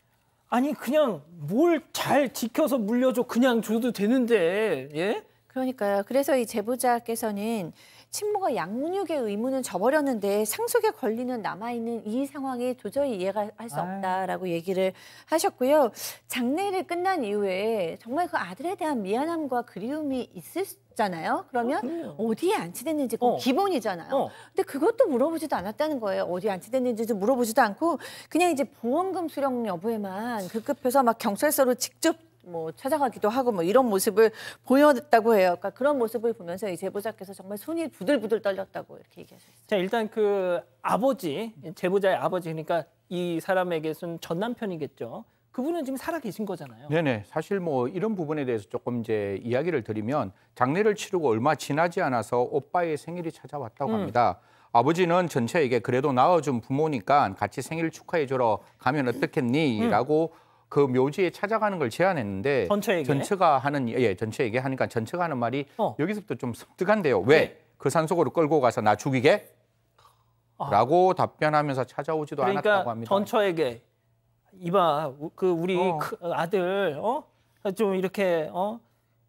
Speaker 2: 아니 그냥 뭘 잘 지켜서 물려줘 그냥 줘도 되는데 예?
Speaker 7: 그러니까요. 그래서 이 제보자께서는 친모가 양육의 의무는 져버렸는데 상속의 권리는 남아있는 이 상황이 도저히 이해가 할 수 없다라고 얘기를 하셨고요. 장례를 끝난 이후에 정말 그 아들에 대한 미안함과 그리움이 있었잖아요. 그러면 어디에 안치됐는지 그
Speaker 2: 어.
Speaker 7: 기본이잖아요.
Speaker 2: 어.
Speaker 7: 근데 그것도 물어보지도 않았다는 거예요. 어디에 안치됐는지도 물어보지도 않고 그냥 이제 보험금 수령 여부에만 급급해서 막 경찰서로 직접 뭐 찾아가기도 하고 뭐 이런 모습을 보였다고 해요. 그러니까 그런 모습을 보면서 이 제보자께서 정말 손이 부들부들 떨렸다고 이렇게 얘기하셨어요.
Speaker 2: 자 일단 그 아버지 제보자의 아버지 그러니까 이 사람에게선 전 남편이겠죠. 그분은 지금 살아 계신 거잖아요.
Speaker 6: 네네. 사실 뭐 이런 부분에 대해서 조금 이제 이야기를 드리면 장례를 치르고 얼마 지나지 않아서 오빠의 생일이 찾아왔다고
Speaker 2: 음.
Speaker 6: 합니다. 아버지는 전처에게 그래도 낳아준 부모니까 같이 생일 축하해주러 가면 어떻겠니?라고 그 묘지에 찾아가는 걸 제안했는데
Speaker 2: 전처에게?
Speaker 6: 전처가 하는 예 전처에게 하니까 전처가 하는 말이
Speaker 2: 어.
Speaker 6: 여기서부터 좀 섬뜩한데요. 왜?
Speaker 2: 네.
Speaker 6: 그 산속으로 끌고 가서 나 죽이게?
Speaker 2: 아.
Speaker 6: 라고 답변하면서 찾아오지도 않았다고
Speaker 2: 그러니까
Speaker 6: 합니다.
Speaker 2: 전처에게 이봐 우- 그 우리
Speaker 6: 어.
Speaker 2: 크- 아들 어좀 이렇게 어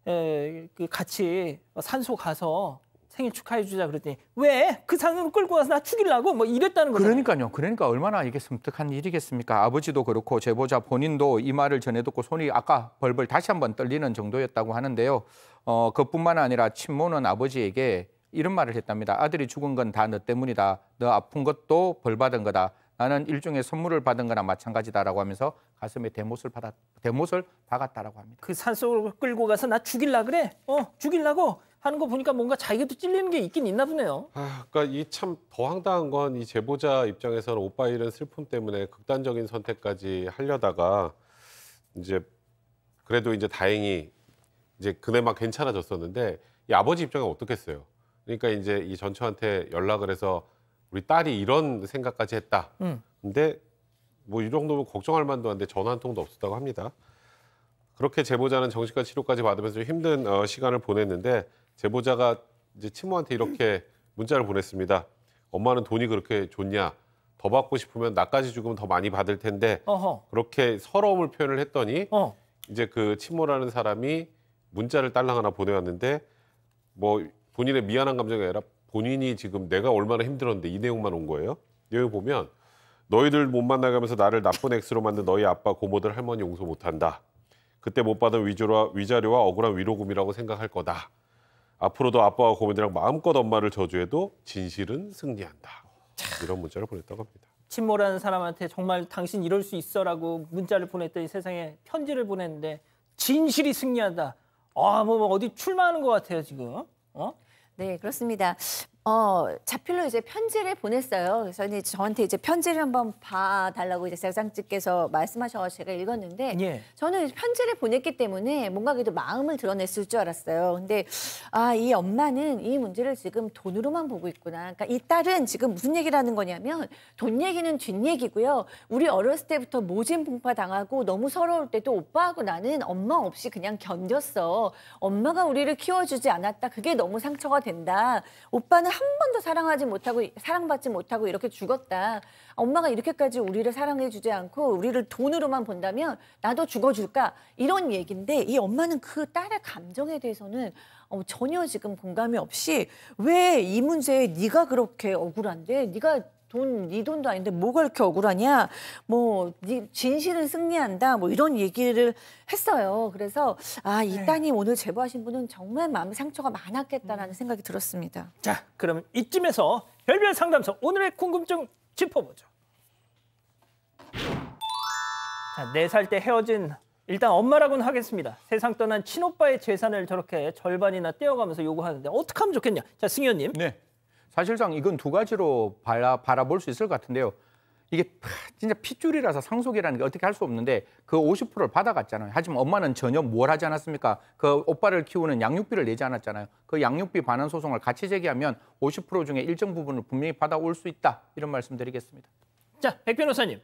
Speaker 2: 에, 그 같이 산소 가서 생일 축하해 주자 그랬더니 왜 그 산으로 끌고 가서 나 죽이려고 뭐 이랬다는 거죠.
Speaker 6: 그러니까요. 그러니까 얼마나 이게 섬뜩한 일이겠습니까? 아버지도 그렇고 제보자 본인도 이 말을 전해 듣고 손이 아까 벌벌 다시 한번 떨리는 정도였다고 하는데요. 어, 그뿐만 아니라 친모는 아버지에게 이런 말을 했답니다. 아들이 죽은 건 다 너 때문이다. 너 아픈 것도 벌 받은 거다. 나는 일종의 선물을 받은 거나 마찬가지다라고 하면서 가슴에 대못을 받았 대못을 박았다라고 합니다.
Speaker 2: 그 산속으로 끌고 가서 나 죽일라 그래? 어, 죽일라고 하는 거 보니까 뭔가 자기도 찔리는 게 있긴 있나 보네요.
Speaker 4: 아, 그러니까 이 참 더 황당한 건 이 제보자 입장에서는 오빠 잃은 슬픔 때문에 극단적인 선택까지 하려다가 이제 그래도 이제 다행히 이제 그네마 괜찮아졌었는데 이 아버지 입장은 어떻겠어요? 그러니까 이제 이 전처한테 연락을 해서 우리 딸이 이런 생각까지 했다.
Speaker 2: 음.
Speaker 4: 근데 뭐 이 정도면 걱정할 만도 한데 전화 한 통도 없었다고 합니다. 그렇게 제보자는 정신과 치료까지 받으면서 좀 힘든 어, 시간을 보냈는데 제보자가 이제 친모한테 이렇게 문자를 보냈습니다. 엄마는 돈이 그렇게 좋냐? 더 받고 싶으면 나까지 죽으면 더 많이 받을 텐데
Speaker 2: 어허.
Speaker 4: 그렇게 서러움을 표현을 했더니
Speaker 2: 어.
Speaker 4: 이제 그 친모라는 사람이 문자를 딸랑 하나 보내왔는데 뭐 본인의 미안한 감정이 아니라 본인이 지금 내가 얼마나 힘들었는데 이 내용만 온 거예요. 내용 보면 너희들 못 만나게 하면서 나를 나쁜 엑스로 만든 너희 아빠 고모들 할머니 용서 못한다. 그때 못 받은 위조와 위자료와 억울한 위로금이라고 생각할 거다. 앞으로도 아빠와 고모들이랑 마음껏 엄마를 저주해도 진실은 승리한다. 이런 문자를 보냈다고 합니다.
Speaker 2: 친모라는 사람한테 정말 당신 이럴 수 있어라고 문자를 보냈더니 세상에 편지를 보냈는데 진실이 승리한다. 아, 뭐, 뭐 어디 출마하는 것 같아요 지금. 어?
Speaker 7: 네, 그렇습니다. 어, 자필로 이제 편지를 보냈어요. 그래서 이제 저한테 이제 편지를 한번 봐달라고 이제 세상집께서 말씀하셔서 제가 읽었는데
Speaker 2: 예.
Speaker 7: 저는 편지를 보냈기 때문에 뭔가 그래도 마음을 드러냈을 줄 알았어요. 근데 아, 이 엄마는 이 문제를 지금 돈으로만 보고 있구나. 그러니까 이 딸은 지금 무슨 얘기를 하는 거냐면 돈 얘기는 뒷얘기고요. 우리 어렸을 때부터 모진 분파 당하고 너무 서러울 때도 오빠하고 나는 엄마 없이 그냥 견뎠어. 엄마가 우리를 키워주지 않았다. 그게 너무 상처가 된다. 오빠는 한 번도 사랑하지 못하고 사랑받지 못하고 이렇게 죽었다. 엄마가 이렇게까지 우리를 사랑해주지 않고 우리를 돈으로만 본다면 나도 죽어줄까 이런 얘기인데 이 엄마는 그 딸의 감정에 대해서는 어, 전혀 지금 공감이 없이 왜 이 문제에 네가 그렇게 억울한데 네가 돈, 네 돈도 아닌데 뭐가 이렇게 억울하냐? 뭐, 네 진실은 승리한다. 뭐 이런 얘기를 했어요. 그래서 아, 이
Speaker 2: 네.
Speaker 7: 따님 오늘 제보하신 분은 정말 마음 상처가 많았겠다라는 생각이 들었습니다.
Speaker 2: 자, 그럼 이쯤에서 별별 상담소 오늘의 궁금증 짚어보죠. 자, 네 살 때 헤어진 일단 엄마라고는 하겠습니다. 세상 떠난 친오빠의 재산을 저렇게 절반이나 떼어가면서 요구하는데 어떻게 하면 좋겠냐? 자, 승현님.
Speaker 6: 네. 사실상 이건 두 가지로 바라, 바라볼 수 있을 것 같은데요. 이게 파- 진짜 핏줄이라서 상속이라는 게 어떻게 할 수 없는데 그 50%를 받아갔잖아요. 하지만 엄마는 전혀 뭘 하지 않았습니까? 그 오빠를 키우는 양육비를 내지 않았잖아요. 그 양육비 반환 소송을 같이 제기하면 50% 중에 일정 부분을 분명히 받아올 수 있다. 이런 말씀 드리겠습니다.
Speaker 2: 자, 백 변호사님.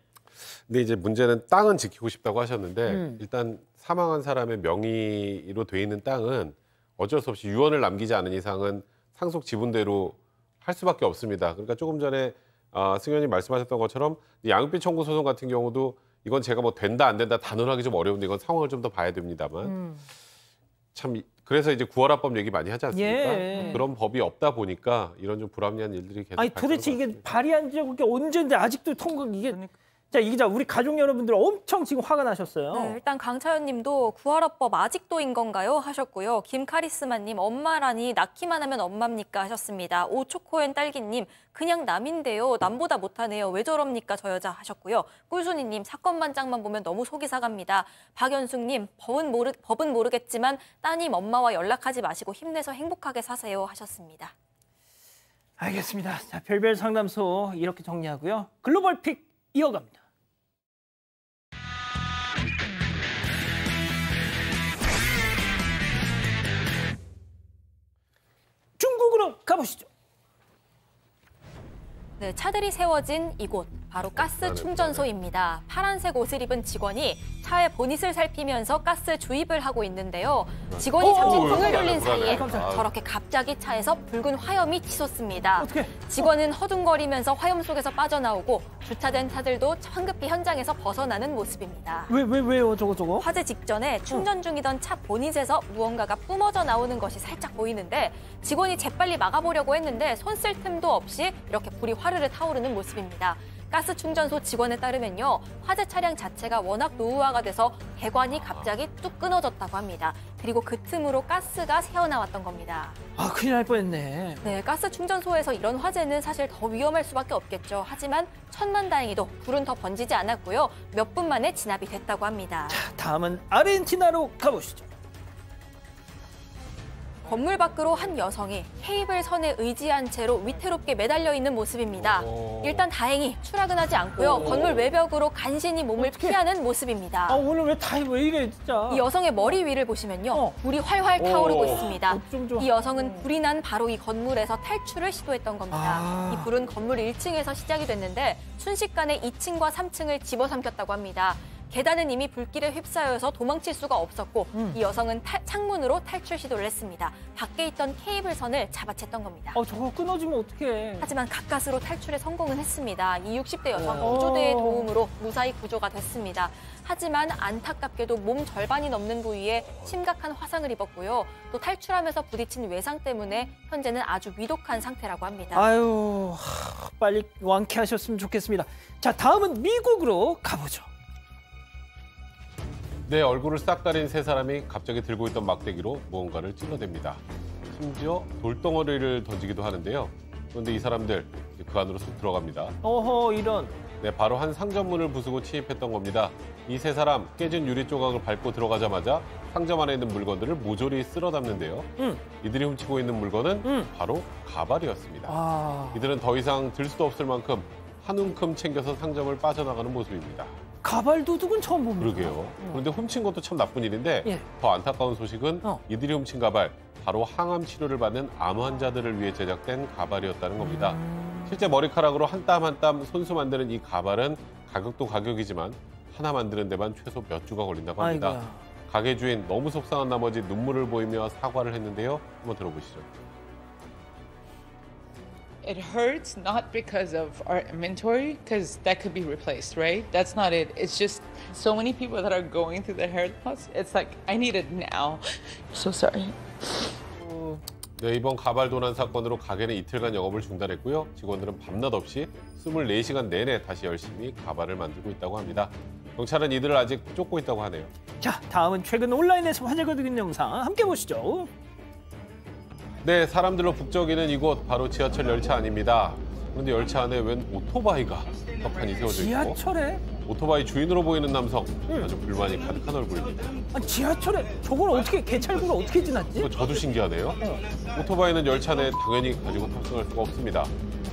Speaker 4: 근데 이제 문제는 땅은 지키고 싶다고 하셨는데
Speaker 2: 음.
Speaker 4: 일단 사망한 사람의 명의로 돼 있는 땅은 어쩔 수 없이 유언을 남기지 않은 이상은 상속 지분대로 할 수밖에 없습니다. 그러니까 조금 전에 아, 승현이 말씀하셨던 것처럼 이 양육비 청구 소송 같은 경우도 이건 제가 뭐 된다 안 된다 단언하기 좀 어려운데 이건 상황을 좀 더 봐야 됩니다만
Speaker 2: 음.
Speaker 4: 참 이- 그래서 이제 구월합법 얘기 많이 하지 않습니까?
Speaker 2: 예.
Speaker 4: 그런 법이 없다 보니까 이런 좀 불합리한 일들이 계속
Speaker 2: 아니 도대체
Speaker 4: 것
Speaker 2: 이게. 발의한 지가 그게 언제인데 아직도 통과 이게 자, 이 기자 우리 가족 여러분들 엄청 지금 화가 나셨어요.
Speaker 5: 네, 일단 강차연 님도 구할업법 아직도인 건가요? 하셨고요. 김카리스마 님, 엄마라니 낳기만 하면 엄마입니까? 하셨습니다. 오초코엔 딸기 님, 그냥 남인데요. 남보다 못하네요. 왜 저럽니까? 저 여자 하셨고요. 꿀순이 님, 사건 반장만 보면 너무 속이 사갑니다. 박연숙 님, 법은, 모르, 법은 모르겠지만 따님 엄마와 연락하지 마시고 힘내서 행복하게 사세요. 하셨습니다.
Speaker 2: 알겠습니다. 자, 별별 상담소 이렇게 정리하고요. 글로벌 픽 이어갑니다. 가보시죠.
Speaker 5: 네, 차들이 세워진 이곳 바로 가스 충전소입니다. 파란색 옷을 입은 직원이 차의 보닛을 살피면서 가스 주입을 하고 있는데요. 직원이 잠시
Speaker 2: 오,
Speaker 5: 등을
Speaker 4: 불안해,
Speaker 5: 돌린 사이에. 저렇게 갑자기 차에서 붉은 화염이 치솟습니다. 직원은 허둥거리면서 화염 속에서 빠져나오고 주차된 차들도 황급히 현장에서 벗어나는 모습입니다.
Speaker 2: 왜, 왜, 왜요, 저거, 저거?
Speaker 5: 화재 직전에 충전 중이던 차 보닛에서 무언가가 뿜어져 나오는 것이 살짝 보이는데 직원이 재빨리 막아보려고 했는데 손 쓸 틈도 없이 이렇게 불이 화르르 타오르는 모습입니다. 가스 충전소 직원에 따르면요. 화재 차량 자체가 워낙 노후화가 돼서 배관이 갑자기 뚝 끊어졌다고 합니다. 그리고 그 틈으로 가스가 새어나왔던 겁니다.
Speaker 2: 아, 큰일 날 뻔했네.
Speaker 5: 네, 가스 충전소에서 이런 화재는 사실 더 위험할 수밖에 없겠죠. 하지만 천만 다행히도 불은 더 번지지 않았고요. 몇 분 만에 진압이 됐다고 합니다.
Speaker 2: 다음은 아르헨티나로 가보시죠.
Speaker 5: 건물 밖으로 한 여성이 케이블 선에 의지한 채로 위태롭게 매달려 있는 모습입니다. 일단 다행히 추락은 하지 않고요.
Speaker 2: 오.
Speaker 5: 건물 외벽으로 간신히 몸을 피하는 모습입니다.
Speaker 2: 아, 오늘 왜 다 왜 이래, 진짜.
Speaker 5: 이 여성의 머리 위를 보시면요. 불이 활활 타오르고
Speaker 2: 오.
Speaker 5: 있습니다.
Speaker 2: 좋아.
Speaker 5: 이 여성은 불이 난 바로 이 건물에서 탈출을 시도했던 겁니다.
Speaker 2: 아.
Speaker 5: 이 불은 건물 1층에서 시작이 됐는데 순식간에 2층과 3층을 집어삼켰다고 합니다. 계단은 이미 불길에 휩싸여서 도망칠 수가 없었고
Speaker 2: 음.
Speaker 5: 이 여성은 탈- 창문으로 탈출 시도를 했습니다. 밖에 있던 케이블선을 잡아챘던 겁니다.
Speaker 2: 어, 저거 끊어지면 어떡해.
Speaker 5: 하지만 가까스로 탈출에 성공은 했습니다. 이 60대 여성
Speaker 2: 오.
Speaker 5: 구조대의 도움으로 무사히 구조가 됐습니다. 하지만 안타깝게도 몸 절반이 넘는 부위에 심각한 화상을 입었고요. 또 탈출하면서 부딪힌 외상 때문에 현재는 아주 위독한 상태라고 합니다.
Speaker 2: 아유, 하, 빨리 완쾌하셨으면 좋겠습니다. 자, 다음은 미국으로 가보죠.
Speaker 4: 내 얼굴을 싹 가린 세 사람이 갑자기 들고 있던 막대기로 무언가를 찔러댑니다. 심지어 돌덩어리를 던지기도 하는데요. 그런데 이 사람들 그 안으로 쑥 들어갑니다.
Speaker 2: 어허, 이런.
Speaker 4: 네, 바로 한 상점문을 부수고 침입했던 겁니다. 이 세 사람 깨진 유리 조각을 밟고 들어가자마자 상점 안에 있는 물건들을 모조리 쓸어 담는데요.
Speaker 2: 음.
Speaker 4: 이들이 훔치고 있는 물건은 바로 가발이었습니다.
Speaker 2: 아,
Speaker 4: 이들은 더 이상 들 수도 없을 만큼 한 움큼 챙겨서 상점을 빠져나가는 모습입니다.
Speaker 2: 가발 도둑은 처음 봅니다.
Speaker 4: 그러게요. 그런데 훔친 것도 참 나쁜 일인데
Speaker 2: 예.
Speaker 4: 더 안타까운 소식은
Speaker 2: 어.
Speaker 4: 이들이 훔친 가발 바로 항암 치료를 받는 암 환자들을 위해 제작된 가발이었다는 겁니다.
Speaker 2: 음.
Speaker 4: 실제 머리카락으로 한 땀 한 땀 손수 만드는 이 가발은 가격도 가격이지만 하나 만드는 데만 최소 몇 주가 걸린다고 합니다.
Speaker 2: 아이고야.
Speaker 4: 가게 주인 너무 속상한 나머지 눈물을 보이며 사과를 했는데요. 한번 들어보시죠.
Speaker 14: It hurts not because of our inventory, because that could be replaced, right? That's not it. It's just so many people that are going through the hair loss. It's like, I need it now. So sorry.
Speaker 4: 네, 이번 가발 도난 사건으로 가게는 이틀간 영업을 중단했고요. 직원들은 밤낮 없이 24시간 내내 다시 열심히 가발을 만들고 있다고 합니다. 경찰은 이들을 아직 쫓고 있다고 하네요.
Speaker 2: 자, 다음은 최근 온라인에서 화제가 되는 영상 함께 보시죠.
Speaker 4: 네, 사람들로 북적이는 이곳 바로 지하철 열차 아닙니다. 그런데 열차 안에 웬 오토바이가 격판이 세워져 있고
Speaker 2: 지하철에?
Speaker 4: 오토바이 주인으로 보이는 남성 아주 불만이 가득한 얼굴입니다.
Speaker 2: 아, 지하철에 저걸 어떻게 개찰구가 어떻게 지났지?
Speaker 4: 저도 신기하네요. 오토바이는 열차 내에 당연히 가지고 탑승할 수가 없습니다.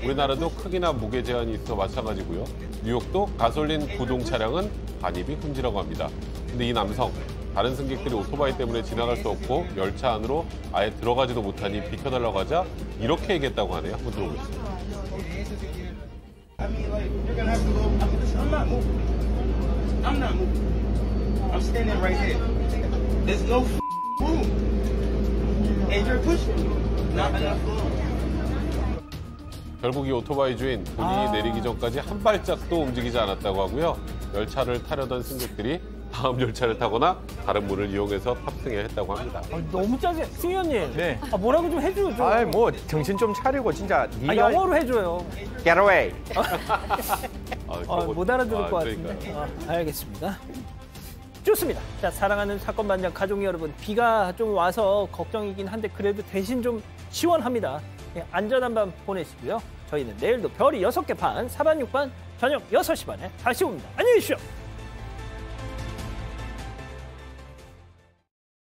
Speaker 4: 우리나라도 크기나 무게 제한이 있어 마찬가지고요. 뉴욕도 가솔린 구동 차량은 반입이 금지라고 합니다. 근데 이 남성 다른 승객들이 오토바이 때문에 지나갈 수 없고 열차 안으로 아예 들어가지도 못하니 비켜달라고 하자 이렇게 얘기했다고 하네요. 한번
Speaker 15: room.
Speaker 4: 결국 이 오토바이 주인 본인이 내리기 전까지 한 발짝도 움직이지 않았다고 하고요. 열차를 타려던 승객들이 다음 열차를 타거나 다른 문을 이용해서 탑승해야 했다고 합니다.
Speaker 2: 아, 너무 짜증. 승현님.
Speaker 6: 네.
Speaker 2: 아, 뭐라고 좀 해줘요. 좀.
Speaker 6: 아이 뭐 정신 좀 차리고 진짜 네가
Speaker 2: 아, 영어로 해줘요.
Speaker 6: Get away.
Speaker 4: 아,
Speaker 2: 아, 못 알아들을
Speaker 4: 아,
Speaker 2: 것. 같은데. 아, 알겠습니다. 좋습니다. 자, 사랑하는 사건 반장 가족 여러분, 비가 좀 와서 걱정이긴 한데 그래도 대신 좀 시원합니다. 예, 안전한 밤 보내시고요. 저희는 내일도 별이 여섯 개 반, 사반 육반 저녁 여섯 시 반에 다시 옵니다. 안녕히 계십시오.